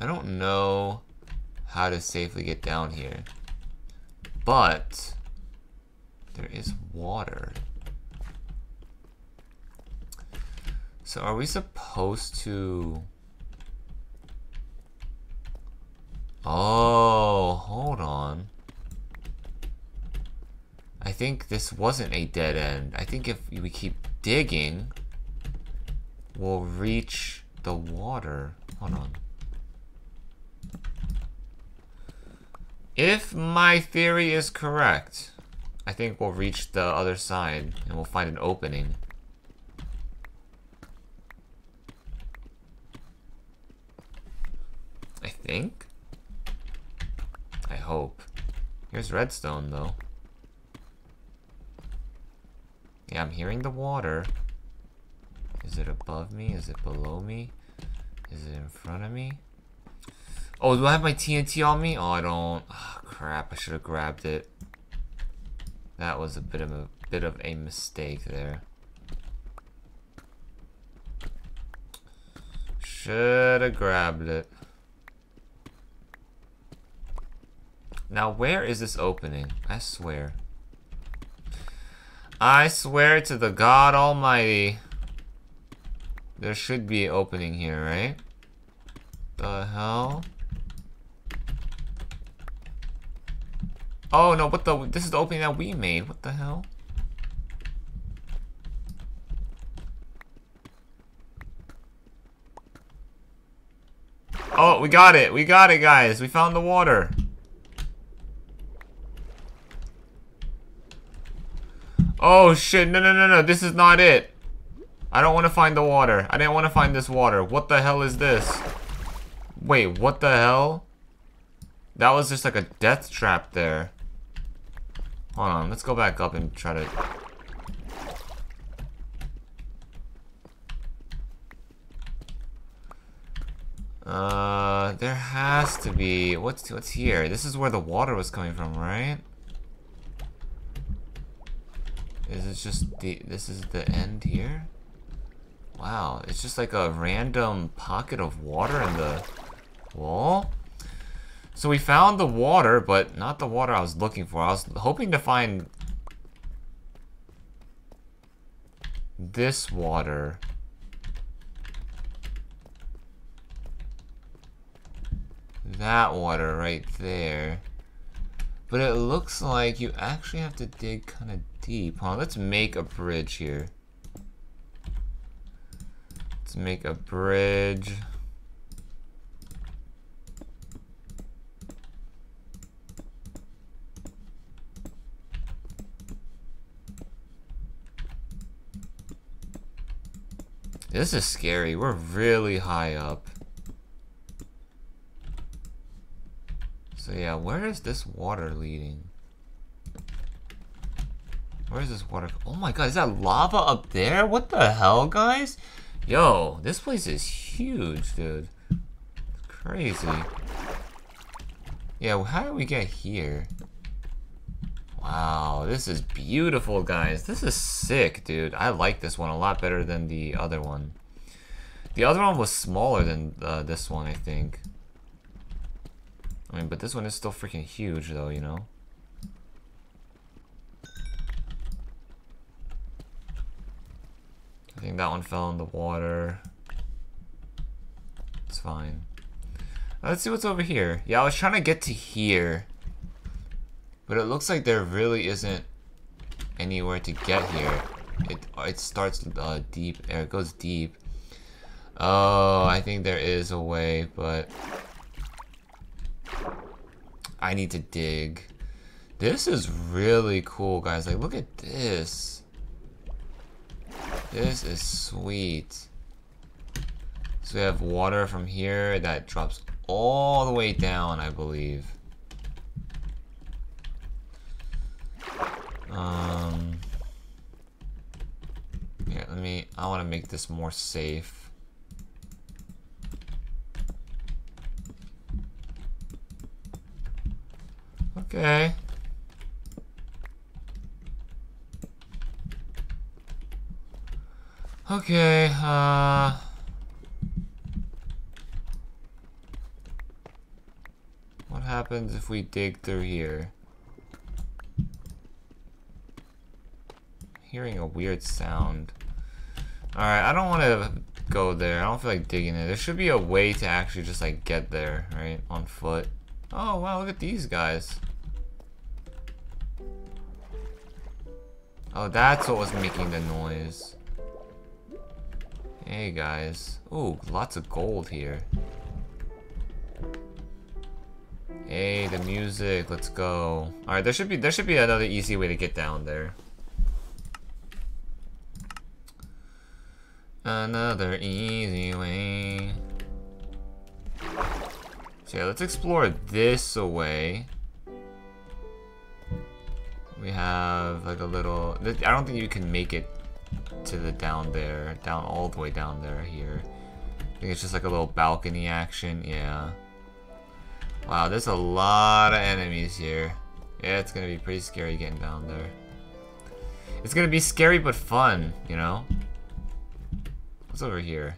A: I don't know how to safely get down here. But there is water. So are we supposed to... Oh, hold on. I think this wasn't a dead end. I think if we keep digging, we'll reach the water. Hold on. If my theory is correct, I think we'll reach the other side and we'll find an opening. I think. I hope. Here's redstone, though. Yeah, I'm hearing the water. Is it above me? Is it below me? Is it in front of me? Oh, do I have my TNT on me? Oh, I don't. Oh, crap, I should have grabbed it. That was a bit of a bit of a mistake there. Should have grabbed it. Now, where is this opening? I swear. I swear to the God Almighty. There should be an opening here, right? The hell? Oh no, what the? This is the opening that we made. What the hell? Oh, we got it. We got it, guys. We found the water. Oh shit, no, no, no, no, this is not it. I don't want to find the water. I didn't want to find this water. What the hell is this? Wait, what the hell? That was just like a death trap there. Hold on, let's go back up and try to... Uh, there has to be... What's, what's here? This is where the water was coming from, right? Is it just the, this is the end here? Wow, it's just like a random pocket of water in the wall? So we found the water, but not the water I was looking for. I was hoping to find this water. That water right there. But it looks like you actually have to dig kind of deep. Huh? Let's make a bridge here. Let's make a bridge. This is scary. We're really high up. So yeah, where is this water leading? Where is this water? Oh my god, is that lava up there? What the hell, guys? Yo, this place is huge, dude. It's crazy. Yeah, well, how did we get here? Wow, this is beautiful, guys. This is sick, dude. I like this one a lot better than the other one. The other one was smaller than uh, this one, I think. I mean, but this one is still freaking huge, though, you know? I think that one fell in the water. It's fine. Let's see what's over here. Yeah, I was trying to get to here. But it looks like there really isn't anywhere to get here. It it starts uh, deep, it goes deep. Oh, I think there is a way, but I need to dig. This is really cool, guys. Like, look at this. This is sweet. So we have water from here that drops all the way down, I believe. Um, yeah, let me, I want to make this more safe. Okay. Okay, uh... What happens if we dig through here? Hearing a weird sound. Alright, I don't want to go there. I don't feel like digging it. There should be a way to actually just like get there, right? On foot. Oh, wow, look at these guys. Oh, that's what was making the noise. Hey, guys. Ooh, lots of gold here. Hey, the music. Let's go. All right, there should be there should be another easy way to get down there. Another easy way. So yeah, let's explore this away. We have like a little... I don't think you can make it to the down there. Down all the way down there here. I think it's just like a little balcony action. Yeah. Wow, there's a lot of enemies here. Yeah, it's gonna be pretty scary getting down there. It's gonna be scary but fun, you know? What's over here?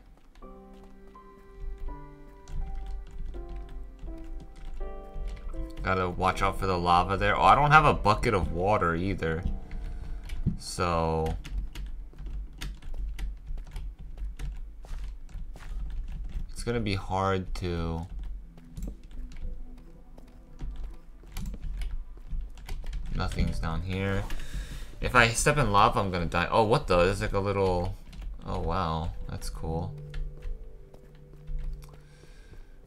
A: Gotta watch out for the lava there. Oh, I don't have a bucket of water either. So... It's gonna be hard to... Nothing's down here. If I step in lava, I'm gonna die. Oh, what the? There's like a little... Oh, wow. That's cool.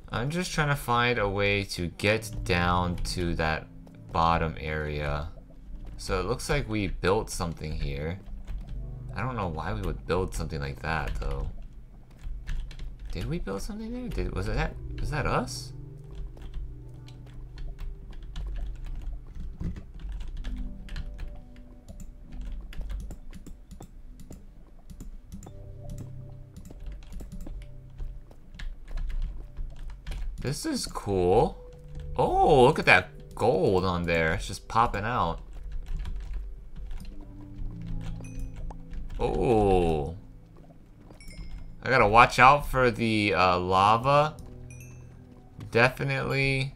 A: I'm just trying to find a way to get down to that bottom area. So it looks like we built something here. I don't know why we would build something like that, though. Did we build something there? Did was it that was that us? This is cool. Oh, look at that gold on there. It's just popping out. Oh. I gotta watch out for the uh, lava. Definitely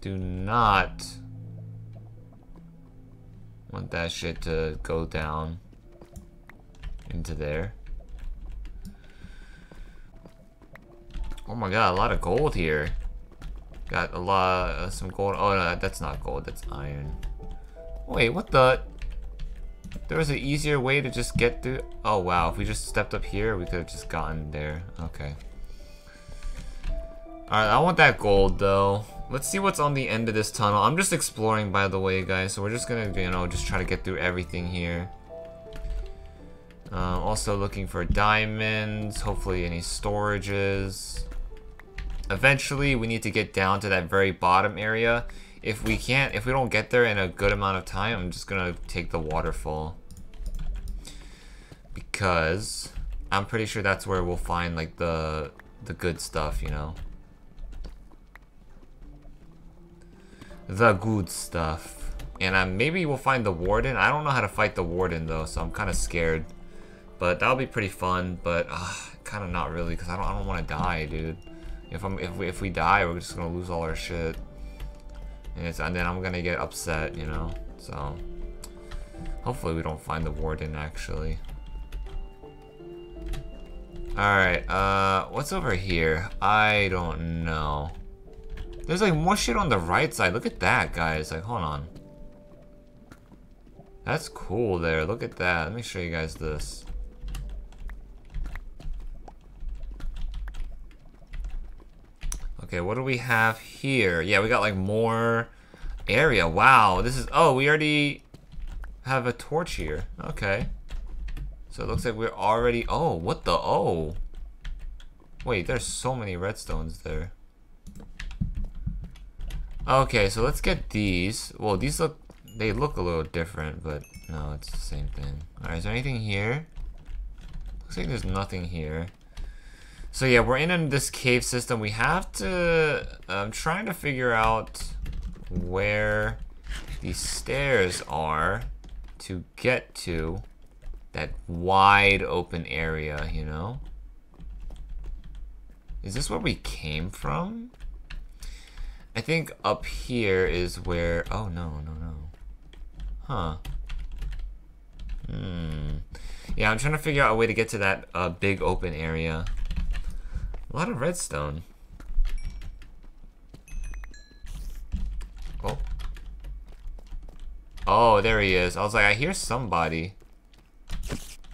A: do not want that shit to go down into there. Oh my god, a lot of gold here. Got a lot, uh, some gold. Oh, no, that's not gold, that's iron. Wait, what the? There was an easier way to just get through. Oh wow, if we just stepped up here, we could have just gotten there. Okay. Alright, I want that gold though. Let's see what's on the end of this tunnel. I'm just exploring by the way, guys, so we're just gonna, you know, just try to get through everything here. Uh, also looking for diamonds, hopefully any storages. Eventually, we need to get down to that very bottom area. If we can't, if we don't get there in a good amount of time, I'm just gonna take the waterfall. Because I'm pretty sure that's where we'll find like the the good stuff, you know. The good stuff. And um, maybe we'll find the warden. I don't know how to fight the warden though, so I'm kind of scared. But that'll be pretty fun. But uh, kind of not really, because I don't. I don't want to die, dude. If I'm if we, if we die, we're just gonna lose all our shit. And, and then I'm gonna get upset, you know. So hopefully we don't find the warden actually. Alright, uh, what's over here? I don't know. There's like more shit on the right side. Look at that, guys. Like, hold on. That's cool there. Look at that. Let me show you guys this. Okay, what do we have here? Yeah, we got like more area. Wow, this is... Oh, we already have a torch here. Okay. So it looks like we're already... Oh, what the... Oh. Wait, there's so many redstones there. Okay, so let's get these. Well, these look... They look a little different, but no, it's the same thing. Alright, is there anything here? Looks like there's nothing here. So yeah, we're in this cave system. We have to... I'm trying to figure out where these stairs are to get to that wide open area, you know? Is this where we came from? I think up here is where... Oh, no, no, no. Huh. Hmm. Yeah, I'm trying to figure out a way to get to that uh, big open area. A lot of redstone. Oh. Oh, there he is. I was like, I hear somebody.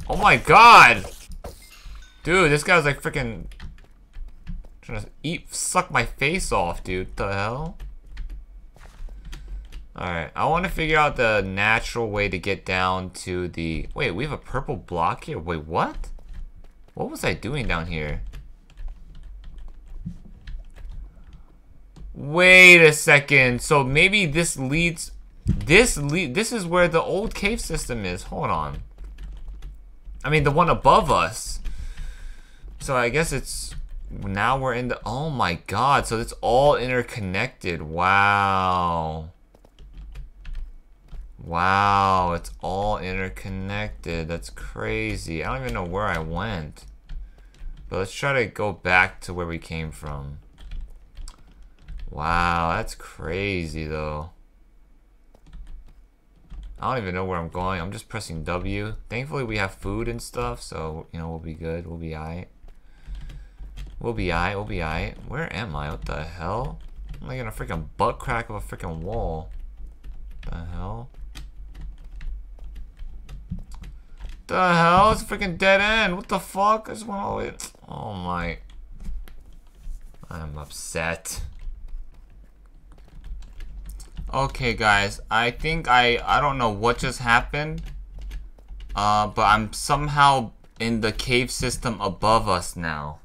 A: Oh my god! Dude, this guy's like freaking trying to eat, suck my face off, dude. The hell? Alright, I want to figure out the natural way to get down to the... Wait, we have a purple block here? Wait, what? What was I doing down here? Wait a second. So maybe this leads... This lead... This is where the old cave system is. Hold on. I mean, the one above us. So I guess it's... Now we're in the... Oh my god. So it's all interconnected. Wow. Wow. It's all interconnected. That's crazy. I don't even know where I went. But let's try to go back to where we came from. Wow, that's crazy though. I don't even know where I'm going. I'm just pressing W. Thankfully we have food and stuff, so, you know, we'll be good. We'll be alright. We'll be alright. We'll be alright. Where am I? What the hell? I'm like in a freaking butt crack of a freaking wall. The hell? The hell? It's a freaking dead end. What the fuck? I just went all the way. Oh my. I'm upset. Okay, guys, I think I, I don't know what just happened, uh, but I'm somehow in the cave system above us now.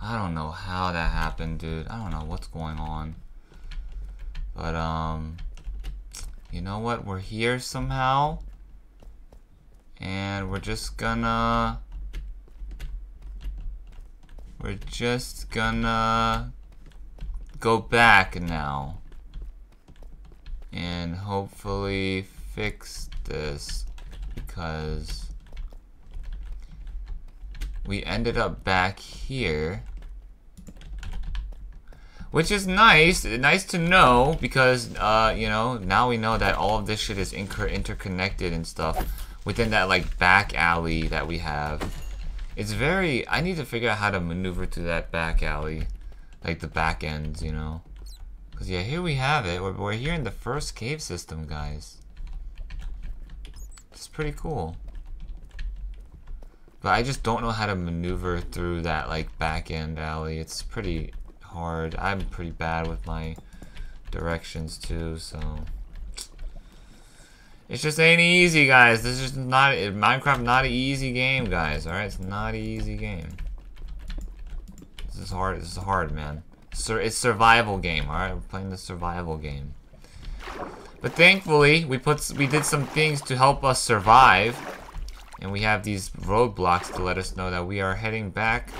A: I don't know how that happened, dude. I don't know what's going on. But, um, you know what? We're here somehow. And we're just gonna... We're just gonna go back now and hopefully fix this because we ended up back here. Which is nice, nice to know, because, uh, you know, now we know that all of this shit is inter interconnected and stuff within that, like, back alley that we have. It's very, I need to figure out how to maneuver through that back alley. Like, the back ends, you know. Because, yeah, here we have it. We're, we're here in the first cave system, guys. It's pretty cool. But I just don't know how to maneuver through that, like, back end alley. It's pretty hard. I'm pretty bad with my directions too, so it's just ain't easy, guys. This is not Minecraft. Not an easy game, guys. All right, it's not an easy game. This is hard. This is hard, man. Sur it's survival game. All right, we're playing the survival game. But thankfully, we put we did some things to help us survive, and we have these roadblocks to let us know that we are heading back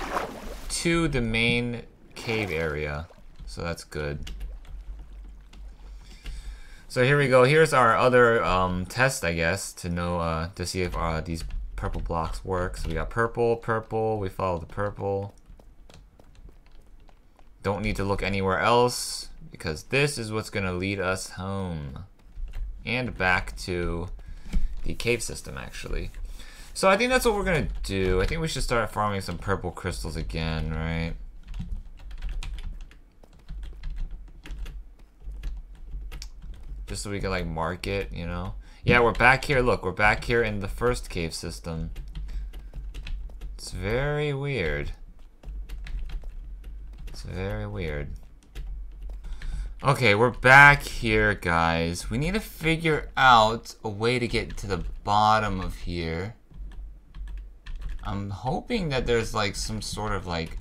A: to the main cave area. So that's good. So here we go. Here's our other um, test, I guess, to know uh, to see if uh, these purple blocks work. So we got purple, purple. We follow the purple. Don't need to look anywhere else because this is what's gonna lead us home and back to the cave system, actually. So I think that's what we're gonna do. I think we should start farming some purple crystals again, right? just so we can like mark it, you know? Yeah, we're back here. Look, we're back here in the first cave system. It's very weird. Very weird. Okay, we're back here, guys. We need to figure out a way to get to the bottom of here. I'm hoping that there's like some sort of like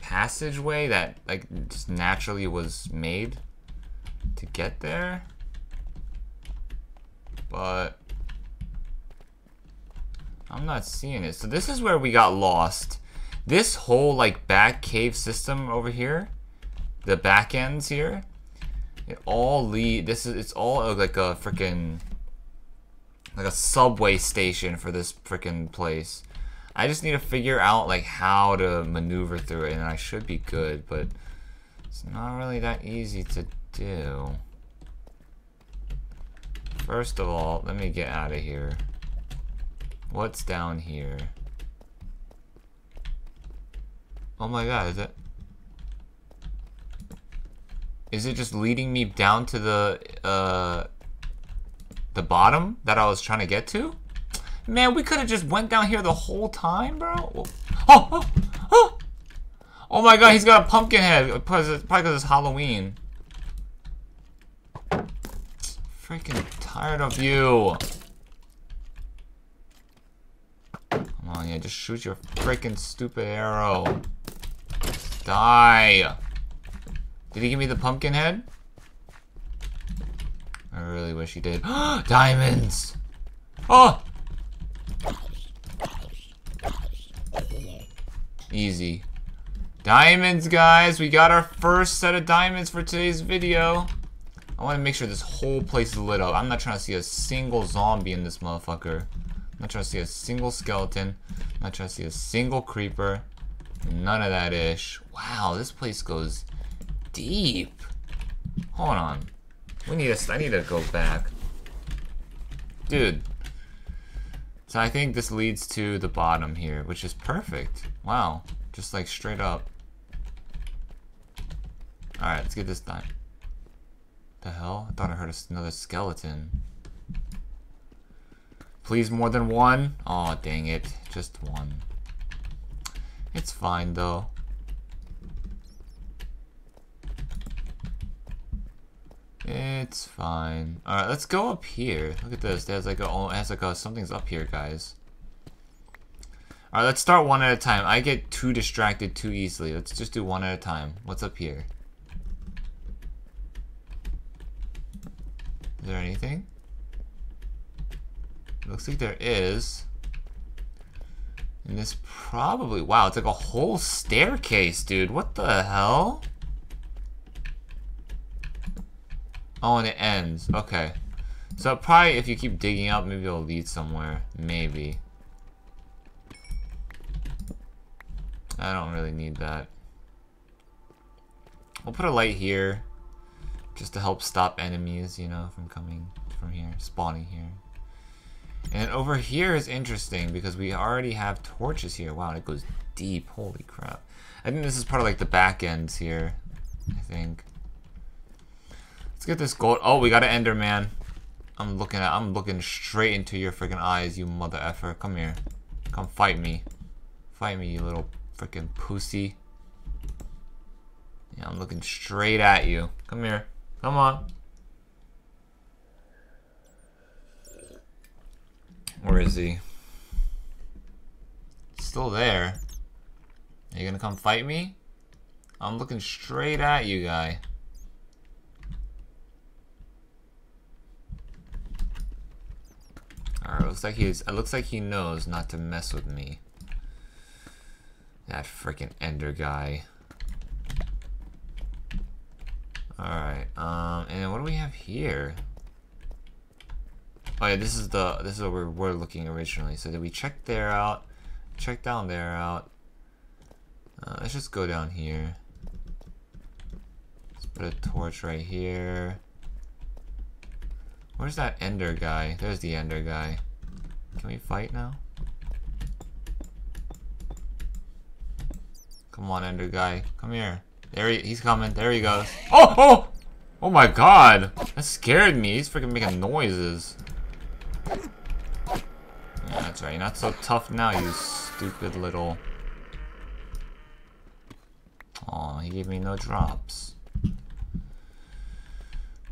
A: passageway that like just naturally was made to get there but I'm not seeing it. So this is where we got lost. This whole like back cave system over here, the back ends here, it all lead. This is it's all uh, like a freaking like a subway station for this freaking place. I just need to figure out like how to maneuver through it, and I should be good, but it's not really that easy to do. First of all, let me get out of here. What's down here? Oh my god, is it... Is it just leading me down to the, uh... The bottom that I was trying to get to? Man, we could have just went down here the whole time, bro. Oh, oh, oh! Oh my god, he's got a pumpkin head. Probably because it's Halloween. Freaking tired of you. Come on, yeah, just shoot your freaking stupid arrow. Die. Did he give me the pumpkin head? I really wish he did. Diamonds! Oh! Easy. Diamonds, guys! We got our first set of diamonds for today's video. I want to make sure this whole place is lit up. I'm not trying to see a single zombie in this motherfucker. Not trying to see a single skeleton. Not trying to see a single creeper. None of that ish. Wow, this place goes deep. Hold on. We need to. I need to go back. Dude. So I think this leads to the bottom here, which is perfect. Wow. Just like straight up. Alright, let's get this done. The hell? I thought I heard another skeleton. Please more than one? oh, dang it. Just one. It's fine, though. It's fine. Alright, let's go up here. Look at this. There's like a, oh, has like a, something's up here, guys. Alright, let's start one at a time. I get too distracted too easily. Let's just do one at a time. What's up here? Is there anything? Looks like there is. And this probably... Wow, it's like a whole staircase, dude. What the hell? Oh, and it ends. Okay. So probably if you keep digging up, maybe it'll lead somewhere. Maybe. I don't really need that. We'll put a light here. Just to help stop enemies, you know, from coming from here. Spawning here. And over here is interesting because we already have torches here. Wow, it goes deep. Holy crap. I think this is part of like the back ends here. I think. Let's get this gold. Oh, we got an Enderman. I'm looking at. I'm looking straight into your freaking eyes, you mother effer. Come here. Come fight me. Fight me, you little freaking pussy. Yeah, I'm looking straight at you. Come here. Come on. Where is he? Still there. Are you gonna come fight me? I'm looking straight at you, guy. Alright, looks like he's it looks like he knows not to mess with me. That freaking ender guy. Alright, um and what do we have here? Oh yeah, this is the this is what we were looking originally. So did we check there out? Check down there out. Uh, let's just go down here. Let's put a torch right here. Where's that ender guy? There's the ender guy. Can we fight now? Come on, ender guy. Come here. There he, he's coming. There he goes. Oh! Oh! Oh my god! That scared me. He's freaking making noises. Yeah, that's right. You're not so tough now, you stupid little... Oh, he gave me no drops.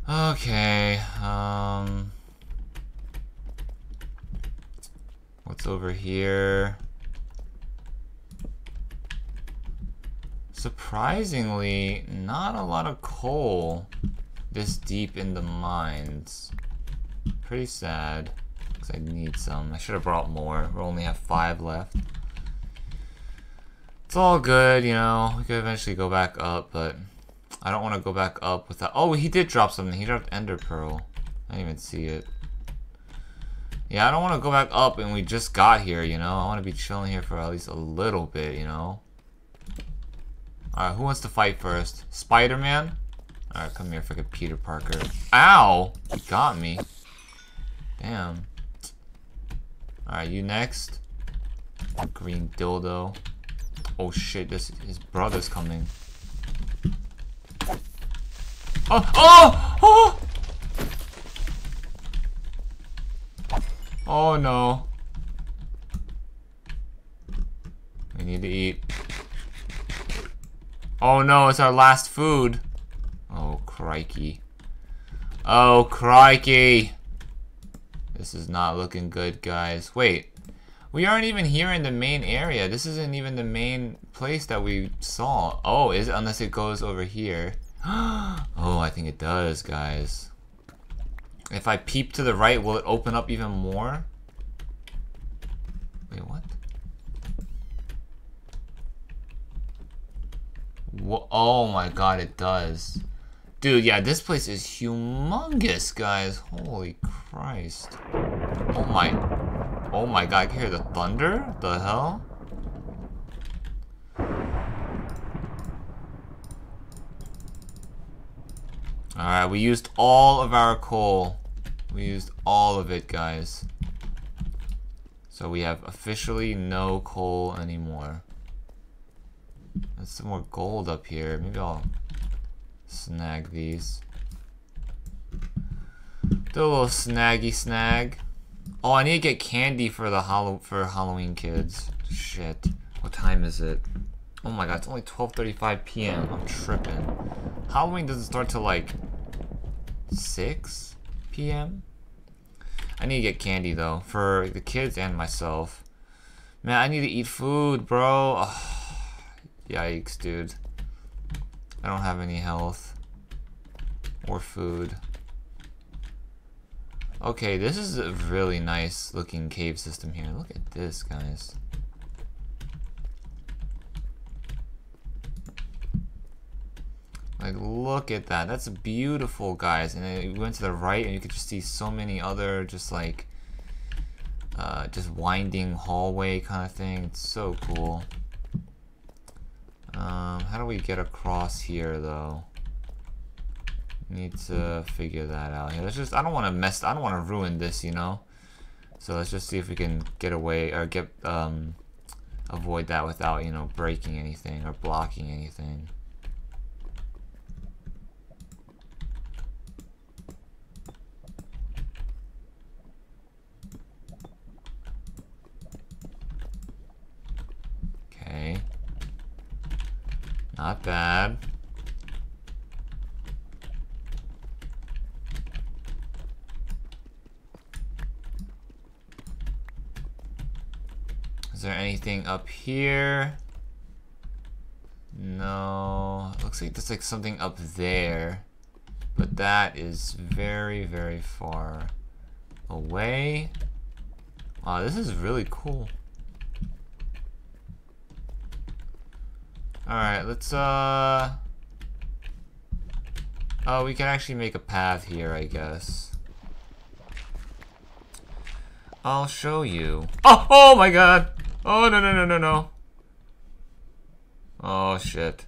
A: Okay, um... What's over here? Surprisingly, not a lot of coal this deep in the mines. Pretty sad, I need some. I should have brought more. We only have five left. It's all good, you know. We could eventually go back up, but I don't want to go back up without... Oh, he did drop something. He dropped Ender Pearl. I didn't even see it. Yeah, I don't want to go back up and we just got here, you know? I want to be chilling here for at least a little bit, you know? Alright, who wants to fight first? Spider-Man? Alright, come here, freaking Peter Parker. Ow! He got me. Damn. Alright, you next. Green dildo. Oh shit, this his brother's coming. Oh oh oh Oh no. We need to eat. Oh no, it's our last food. Oh crikey. Oh crikey. This is not looking good, guys. Wait. We aren't even here in the main area. This isn't even the main place that we saw. Oh, is it? Unless it goes over here. oh, I think it does, guys. If I peep to the right, will it open up even more? Wait, what? Oh my god, it does. Dude, yeah, this place is humongous, guys. Holy Christ. Oh my... Oh my god, I can hear the thunder? The hell? Alright, we used all of our coal. We used all of it, guys. So we have officially no coal anymore. There's some more gold up here. Maybe I'll snag these. Do a little snaggy snag. Oh, I need to get candy for the hollow for Halloween kids. Shit. What time is it? Oh my god, it's only 12.35 p.m. I'm tripping. Halloween doesn't start till like 6 p.m. I need to get candy though, for the kids and myself. Man, I need to eat food, bro. Yikes, dude. I don't have any health or food. Okay, this is a really nice looking cave system here. Look at this, guys. Like, look at that. That's beautiful, guys. And then we went to the right, and you could just see so many other, just like, uh, just winding hallway kind of thing. It's so cool. Um, how do we get across here, though? Need to figure that out here. Let's just, I don't want to mess, I don't want to ruin this, you know? So let's just see if we can get away, or get, um, avoid that without, you know, breaking anything or blocking anything. Okay. Not bad. Is there anything up here? No. Looks like there's like something up there. But that is very, very far away. Wow, this is really cool. Alright, let's, uh... Oh, we can actually make a path here, I guess. I'll show you. Oh, oh my god! Oh, no, no, no, no, no. Oh, shit.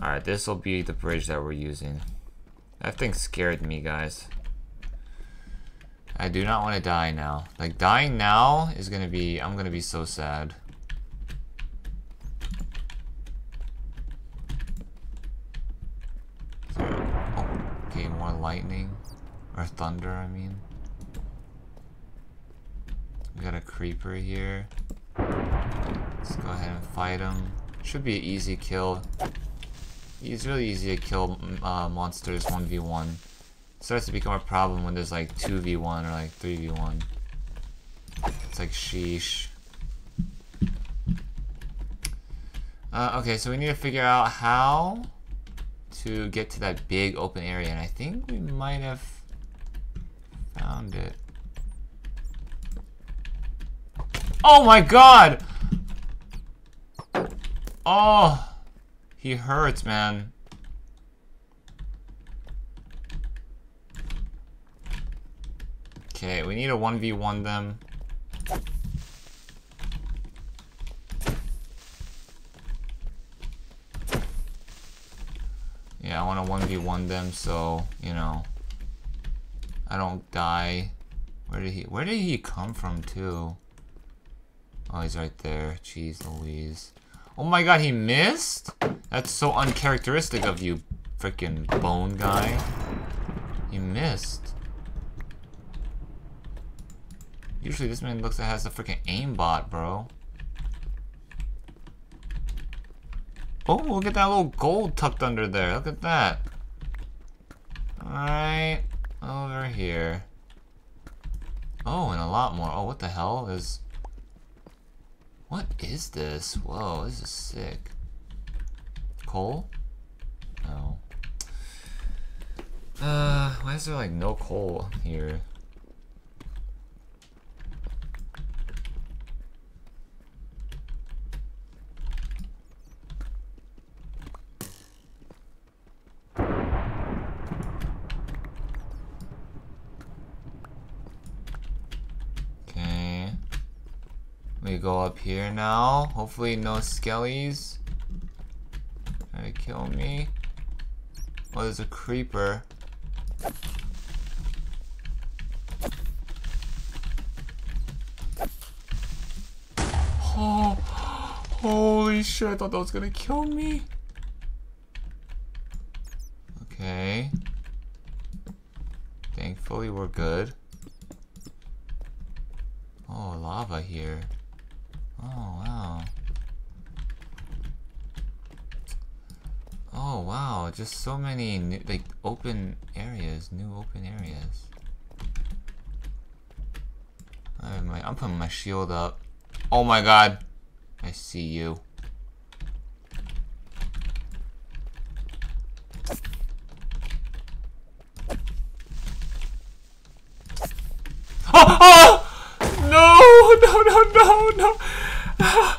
A: Alright, this will be the bridge that we're using. That thing scared me, guys. I do not want to die now. Like, dying now is gonna be... I'm gonna be so sad. Oh, okay, more lightning. Or thunder, I mean. We got a creeper here. Let's go ahead and fight him. Should be an easy kill. It's really easy to kill uh, monsters 1v1. It starts to become a problem when there's like 2v1 or like 3v1. It's like sheesh. Uh, okay, so we need to figure out how to get to that big open area, and I think we might have found it. Oh my god! Oh! He hurts, man. Okay, we need a 1v1 them. Yeah, I want to 1v1 them so, you know, I don't die. Where did he, where did he come from too? Oh, he's right there. Jeez Louise. Oh my god, he missed? That's so uncharacteristic of you, freaking bone guy. You missed. Usually this man looks like has a freaking aimbot, bro. Oh, look at that little gold tucked under there. Look at that. Alright. Over here. Oh, and a lot more. Oh, what the hell is... What is this? Whoa, this is sick. Coal? No. Uh, why is there like no coal here? We go up here now. Hopefully no skellies. Kill me. Oh, there's a creeper. Oh, holy shit, I thought that was gonna kill me. Okay. Thankfully, we're good. Oh, lava here. Oh, wow. Oh, wow. Just so many, new, like, open areas. New open areas. I'm, I'm putting my shield up. Oh my god. I see you. Oh! oh! No! No, no, no, no!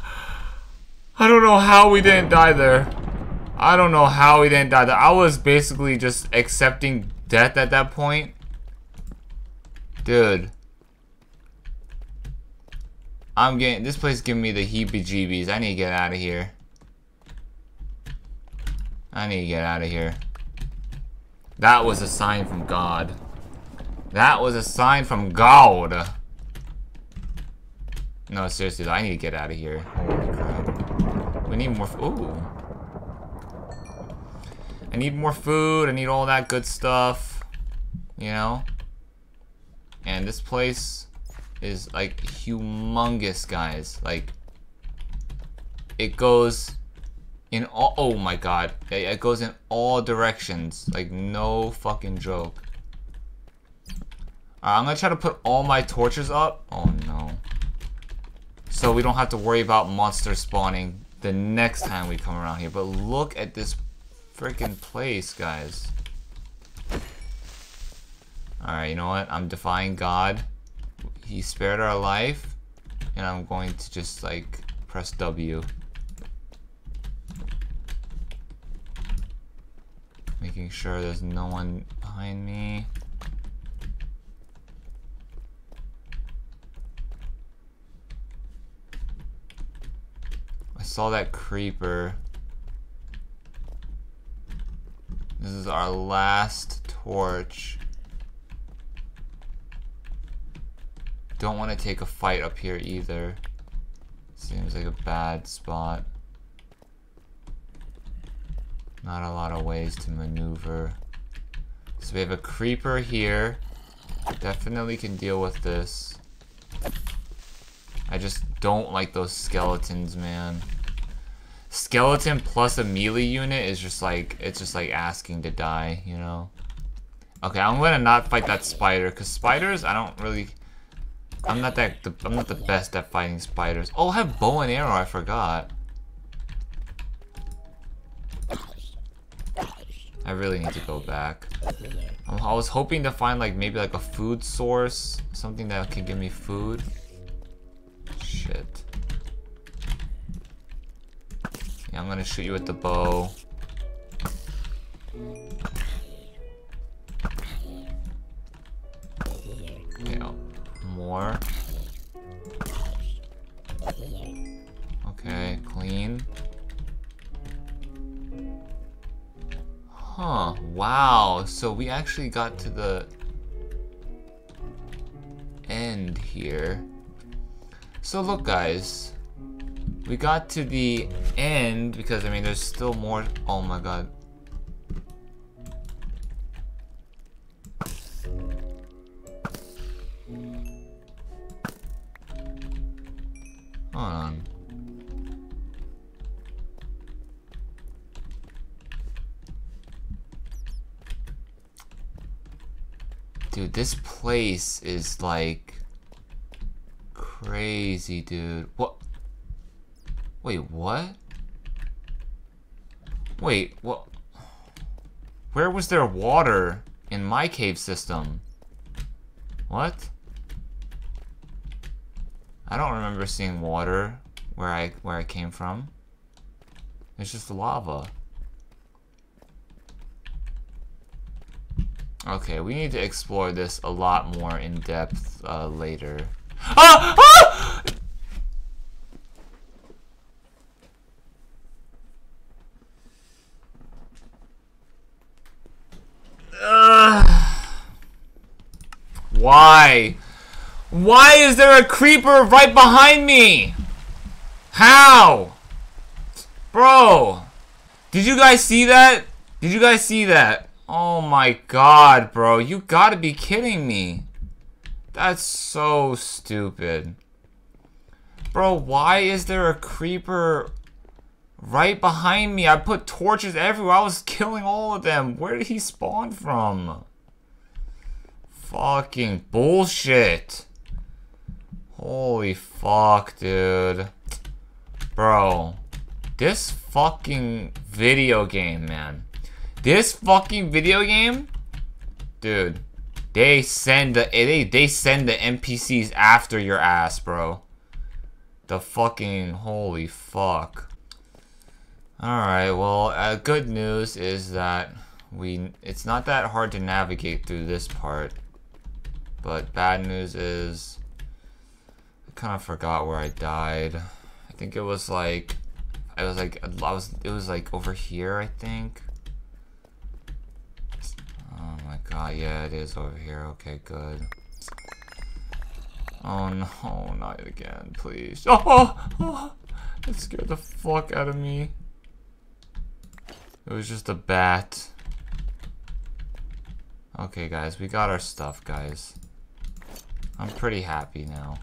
A: I don't know how we didn't die there. I don't know how we didn't die. I was basically just accepting death at that point. Dude. I'm getting, this place giving me the heebie-jeebies. I need to get out of here. I need to get out of here. That was a sign from God. That was a sign from God. No, seriously though, I need to get out of here. Holy crap. We need more, ooh. I need more food, I need all that good stuff. You know? And this place is like humongous, guys. Like, it goes in all, oh my god. It, goes in all directions. Like, no fucking joke. Right, I'm gonna try to put all my torches up. Oh no. So we don't have to worry about monsters spawning the next time we come around here. But look at this freaking place, guys. Alright, you know what? I'm defying God. He spared our life. And I'm going to just, like, press W. Making sure there's no one behind me. I saw that creeper. This is our last torch. Don't want to take a fight up here either. Seems like a bad spot. Not a lot of ways to maneuver. So we have a creeper here. Definitely can deal with this. I just don't like those skeletons, man. Skeleton plus a melee unit is just like, it's just like asking to die, you know? Okay, I'm gonna not fight that spider, because spiders, I don't really... I'm not that. I'm not the best at fighting spiders. Oh, I have bow and arrow. I forgot. I really need to go back. I was hoping to find like maybe like a food source, something that can give me food. Shit. I'm gonna shoot you with the bow. Yeah more. Okay, clean. Huh, wow. So we actually got to the end here. So look guys, we got to the end because I mean there's still more, oh my god, Hold on. Dude, this place is like crazy, dude. What? Wait, what? Wait, what? Where was there water in my cave system? What? I don't remember seeing water where I where I came from. It's just lava. Okay, we need to explore this a lot more in depth uh, later. Ah! Ah! Uh, why? Why is there a creeper right behind me? How? Bro. Did you guys see that? Did you guys see that? Oh my god, bro. You gotta be kidding me. That's so stupid. Bro, why is there a creeper right behind me? I put torches everywhere. I was killing all of them. Where did he spawn from? Fucking bullshit. Holy fuck, dude. Bro. This fucking video game, man. This fucking video game? Dude. They send the they they send the NPCs after your ass, bro. The fucking holy fuck. Alright, well, uh, good news is that we it's not that hard to navigate through this part. But bad news is I kind of forgot where I died. I think it was like I was like I was it was like over here, I think. Oh my god, yeah, it is over here. Okay, good. Oh no, not again, please. Oh, oh, oh, it scared the fuck out of me. It was just a bat. Okay, guys, we got our stuff, guys. I'm pretty happy now.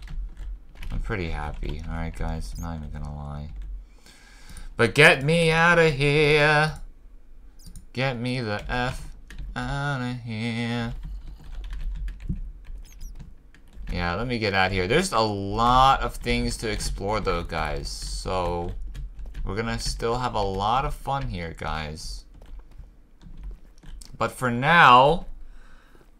A: I'm pretty happy. Alright, guys, I'm not even gonna lie. But get me out of here. Get me the F out of here. Yeah, let me get out here. There's a lot of things to explore though, guys. So, we're gonna still have a lot of fun here, guys. But for now,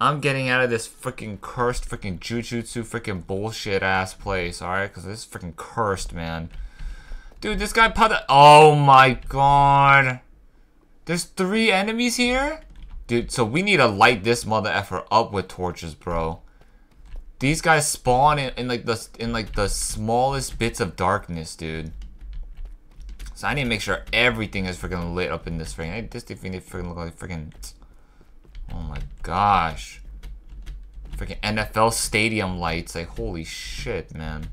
A: I'm getting out of this freaking cursed freaking jujutsu freaking bullshit ass place, alright? Because this is freaking cursed, man. Dude, this guy put Oh my god. There's three enemies here? Dude, so we need to light this mother effer up with torches, bro. These guys spawn in, in like the in like the smallest bits of darkness, dude. So I need to make sure everything is freaking lit up in this thing. I, this thing freaking look like freaking. Oh my gosh. Freaking NFL stadium lights. Like holy shit, man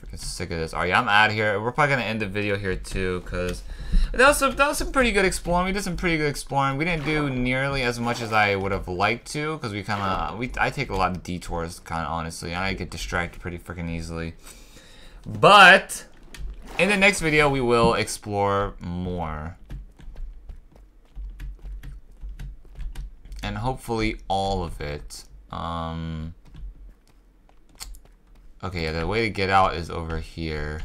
A: Freaking sick of this. Alright, I'm out of here. We're probably gonna end the video here too, cause that was some that was some pretty good exploring. We did some pretty good exploring. We didn't do nearly as much as I would have liked to, cause we kind of we I take a lot of detours, kind of honestly, and I get distracted pretty freaking easily. But in the next video, we will explore more. And hopefully all of it. Um, Okay, yeah, the way to get out is over here.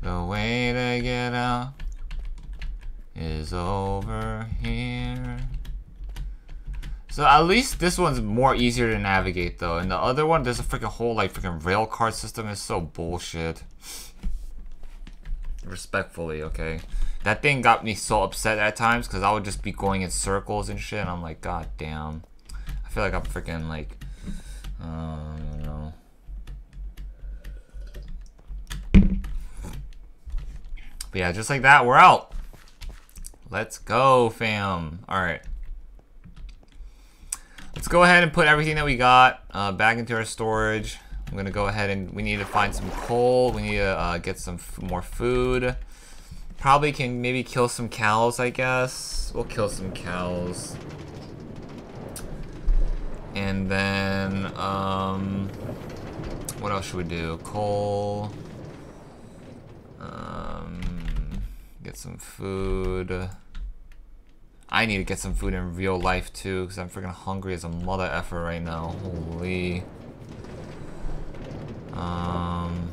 A: The way to get out is over here. So at least this one's more easier to navigate though. And the other one, there's a freaking whole like freaking rail card system. It's so bullshit. Respectfully, okay? That thing got me so upset at times because I would just be going in circles and shit. And I'm like, god damn. I feel like I'm freaking like Oh, no. But yeah, just like that, we're out. Let's go, fam. Alright. Let's go ahead and put everything that we got uh, back into our storage. I'm gonna go ahead and we need to find some coal. We need to uh, get some more food. Probably can maybe kill some cows, I guess. We'll kill some cows. And then, um, what else should we do? Coal. Um, get some food. I need to get some food in real life too, because I'm freaking hungry as a mother effer right now. Holy. Um,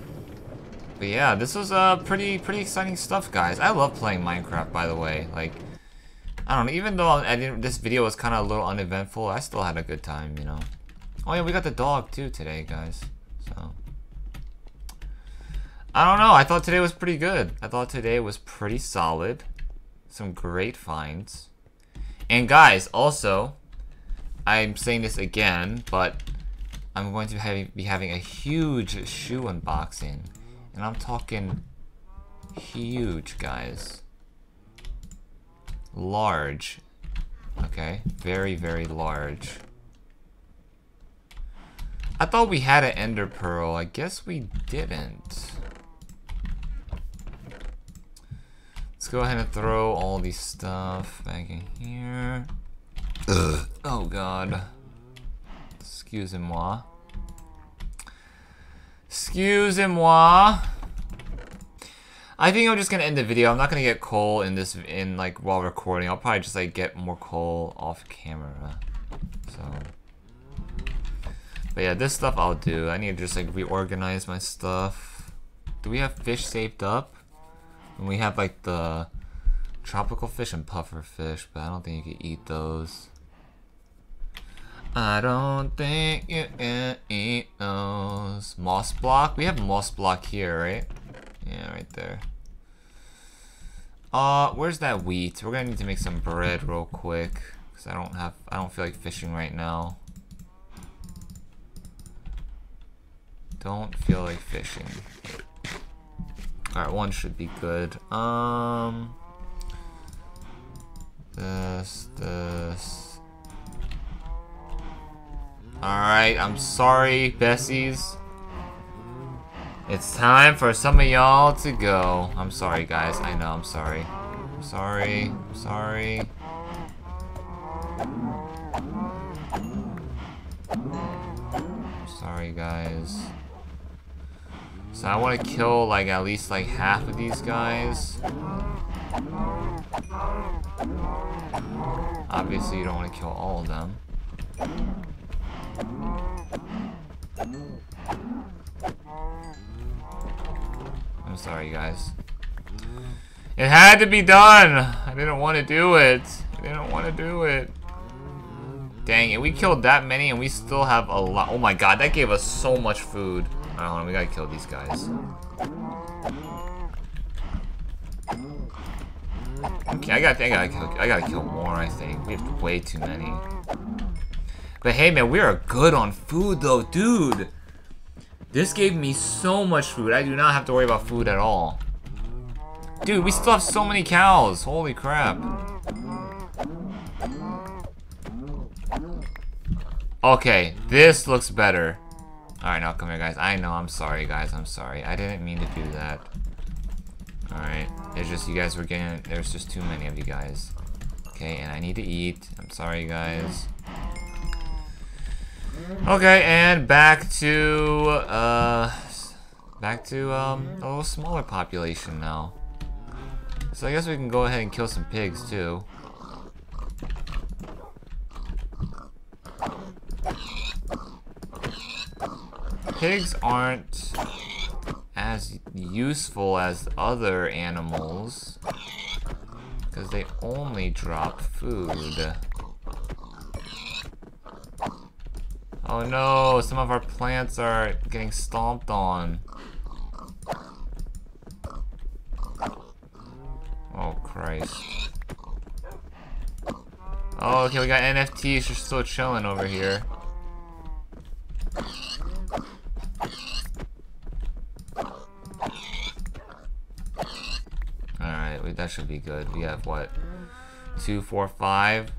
A: but yeah, this was uh, pretty pretty exciting stuff, guys. I love playing Minecraft, by the way. Like, I don't know, even though I didn't, this video was kind of a little uneventful, I still had a good time, you know. Oh yeah, we got the dog too today, guys. So. I don't know, I thought today was pretty good. I thought today was pretty solid. Some great finds. And guys, also, I'm saying this again, but I'm going to have, be having a huge shoe unboxing. And I'm talking huge, guys large. Okay, very, very large. I thought we had an ender pearl. I guess we didn't. Let's go ahead and throw all these stuff back in here. Ugh. Oh god. Excusez-moi. Excusez-moi. I think I'm just gonna end the video. I'm not gonna get coal in this in like while recording. I'll probably just like get more coal off camera. So But yeah, this stuff I'll do. I need to just like reorganize my stuff. Do we have fish saved up? And we have like the tropical fish and puffer fish, but I don't think you can eat those. I don't think eat those. Moss block? We have moss block here, right? Yeah, right there. Uh, where's that wheat? We're gonna need to make some bread real quick. Cause I don't have, I don't feel like fishing right now. Don't feel like fishing. Alright, one should be good. Um... This, this... Alright, I'm sorry, Bessies. It's time for some of y'all to go. I'm sorry, guys. I know, I'm sorry. I'm sorry. I'm sorry. Sorry, guys. So I want to kill, like, at least, like, half of these guys. Obviously, you don't want to kill all of them. I'm sorry, guys. It had to be done! I didn't want to do it. I didn't want to do it. Dang it, we killed that many and we still have a lot. Oh my god, that gave us so much food. We gotta kill these guys. Okay, I gotta, I gotta, I gotta kill more, I think. We have way too many. But hey, man, we are good on food, though, dude. This gave me so much food. I do not have to worry about food at all. Dude, we still have so many cows. Holy crap. Okay, this looks better. Alright, now come here, guys. I know, I'm sorry, guys. I'm sorry. I didn't mean to do that. Alright. It's just you guys were getting... There's just too many of you guys. Okay, and I need to eat. I'm sorry, guys. Okay, and back to... Uh... Back to, um, a little smaller population now. So I guess we can go ahead and kill some pigs, too. Pigs aren't as useful as other animals because they only drop food. Oh no, some of our plants are getting stomped on. Oh Christ. Oh, okay, we got NFTs just still chilling over here. Alright, that should be good. We have what? Two, four, five.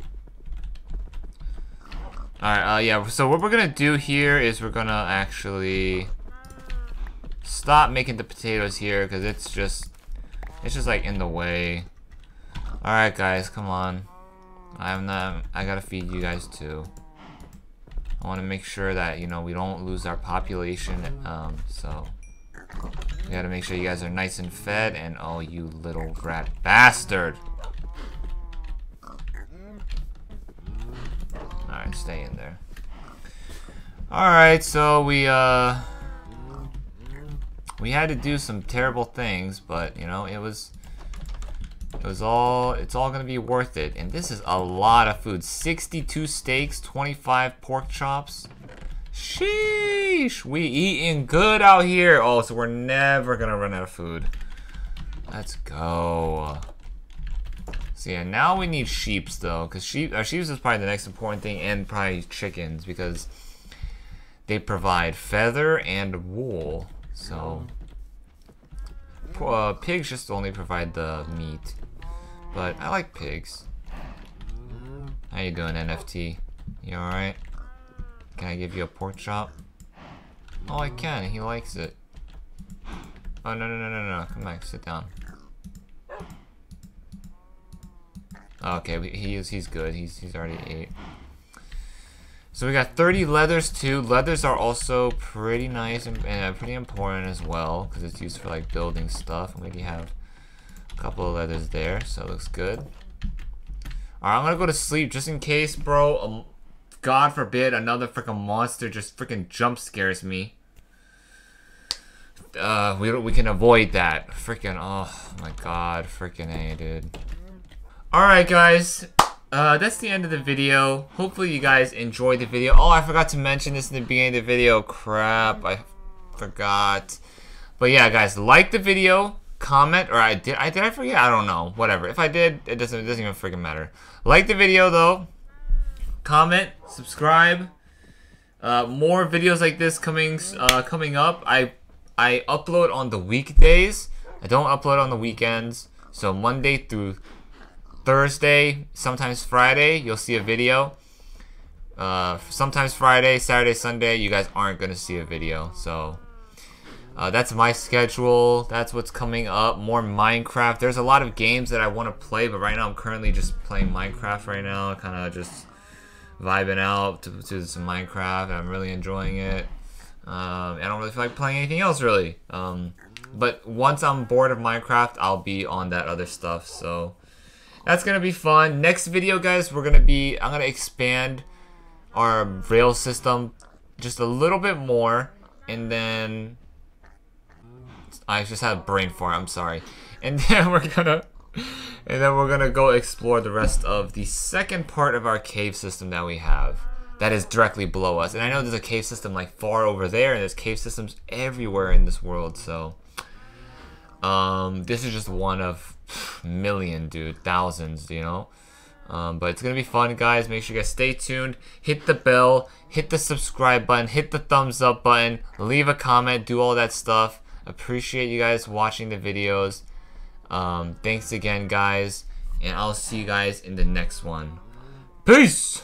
A: Alright, uh, yeah, so what we're gonna do here is we're gonna actually stop making the potatoes here because it's just, it's just like in the way. Alright guys, come on. I'm not, I gotta feed you guys too. I want to make sure that, you know, we don't lose our population, um, so we gotta make sure you guys are nice and fed, and oh, you little rat bastard! Alright, stay in there. Alright, so we, uh... We had to do some terrible things, but, you know, it was... It was all, it's all gonna be worth it. And this is a lot of food. 62 steaks, 25 pork chops. Sheesh, we eating good out here. Oh, so we're never gonna run out of food. Let's go. So yeah, now we need sheeps though, because sheep, our sheep is probably the next important thing, and probably chickens because they provide feather and wool. So uh, pigs just only provide the meat, but I like pigs. How you doing, NFT? You alright? Can I give you a pork chop? Oh, I can. He likes it. Oh, no, no, no, no, no. Come back. Sit down. Okay, he is. He's good. He's he's already eight. So we got 30 leathers too. Leathers are also pretty nice and, and pretty important as well because it's used for like building stuff. We already have a couple of leathers there, so it looks good. Alright, I'm gonna go to sleep just in case, bro. Um, God forbid another freaking monster just freaking jump scares me. Uh, we we can avoid that. Freaking oh my God, freaking a dude. Alright guys, uh, that's the end of the video. Hopefully you guys enjoyed the video. Oh, I forgot to mention this in the beginning of the video. Crap, I forgot. But yeah, guys, like the video, comment, or I did. I did. I forget. I don't know. Whatever. If I did, it doesn't. It doesn't even freaking matter. Like the video though. Comment, subscribe. Uh, more videos like this coming uh, coming up. I I upload on the weekdays. I don't upload on the weekends. So Monday through Thursday, sometimes Friday, you'll see a video. Uh, sometimes Friday, Saturday, Sunday, you guys aren't gonna see a video. So uh, that's my schedule. That's what's coming up. More Minecraft. There's a lot of games that I want to play, but right now I'm currently just playing Minecraft right now. Kind of just vibing out to, to some Minecraft. I'm really enjoying it. Um, I don't really feel like playing anything else really. Um, but once I'm bored of Minecraft, I'll be on that other stuff. So that's gonna be fun. Next video, guys, we're gonna be. I'm gonna expand our rail system just a little bit more, and then I just had a brain fart. I'm sorry. And then we're gonna. And then we're gonna go explore the rest of the second part of our cave system that we have that is directly below us. And I know there's a cave system like far over there, and there's cave systems everywhere in this world. So, um, this is just one of million, dude, thousands, you know. Um, but it's gonna be fun, guys. Make sure you guys stay tuned. Hit the bell, hit the subscribe button, hit the thumbs up button, leave a comment, do all that stuff. Appreciate you guys watching the videos. Um, thanks again, guys, and I'll see you guys in the next one. Peace.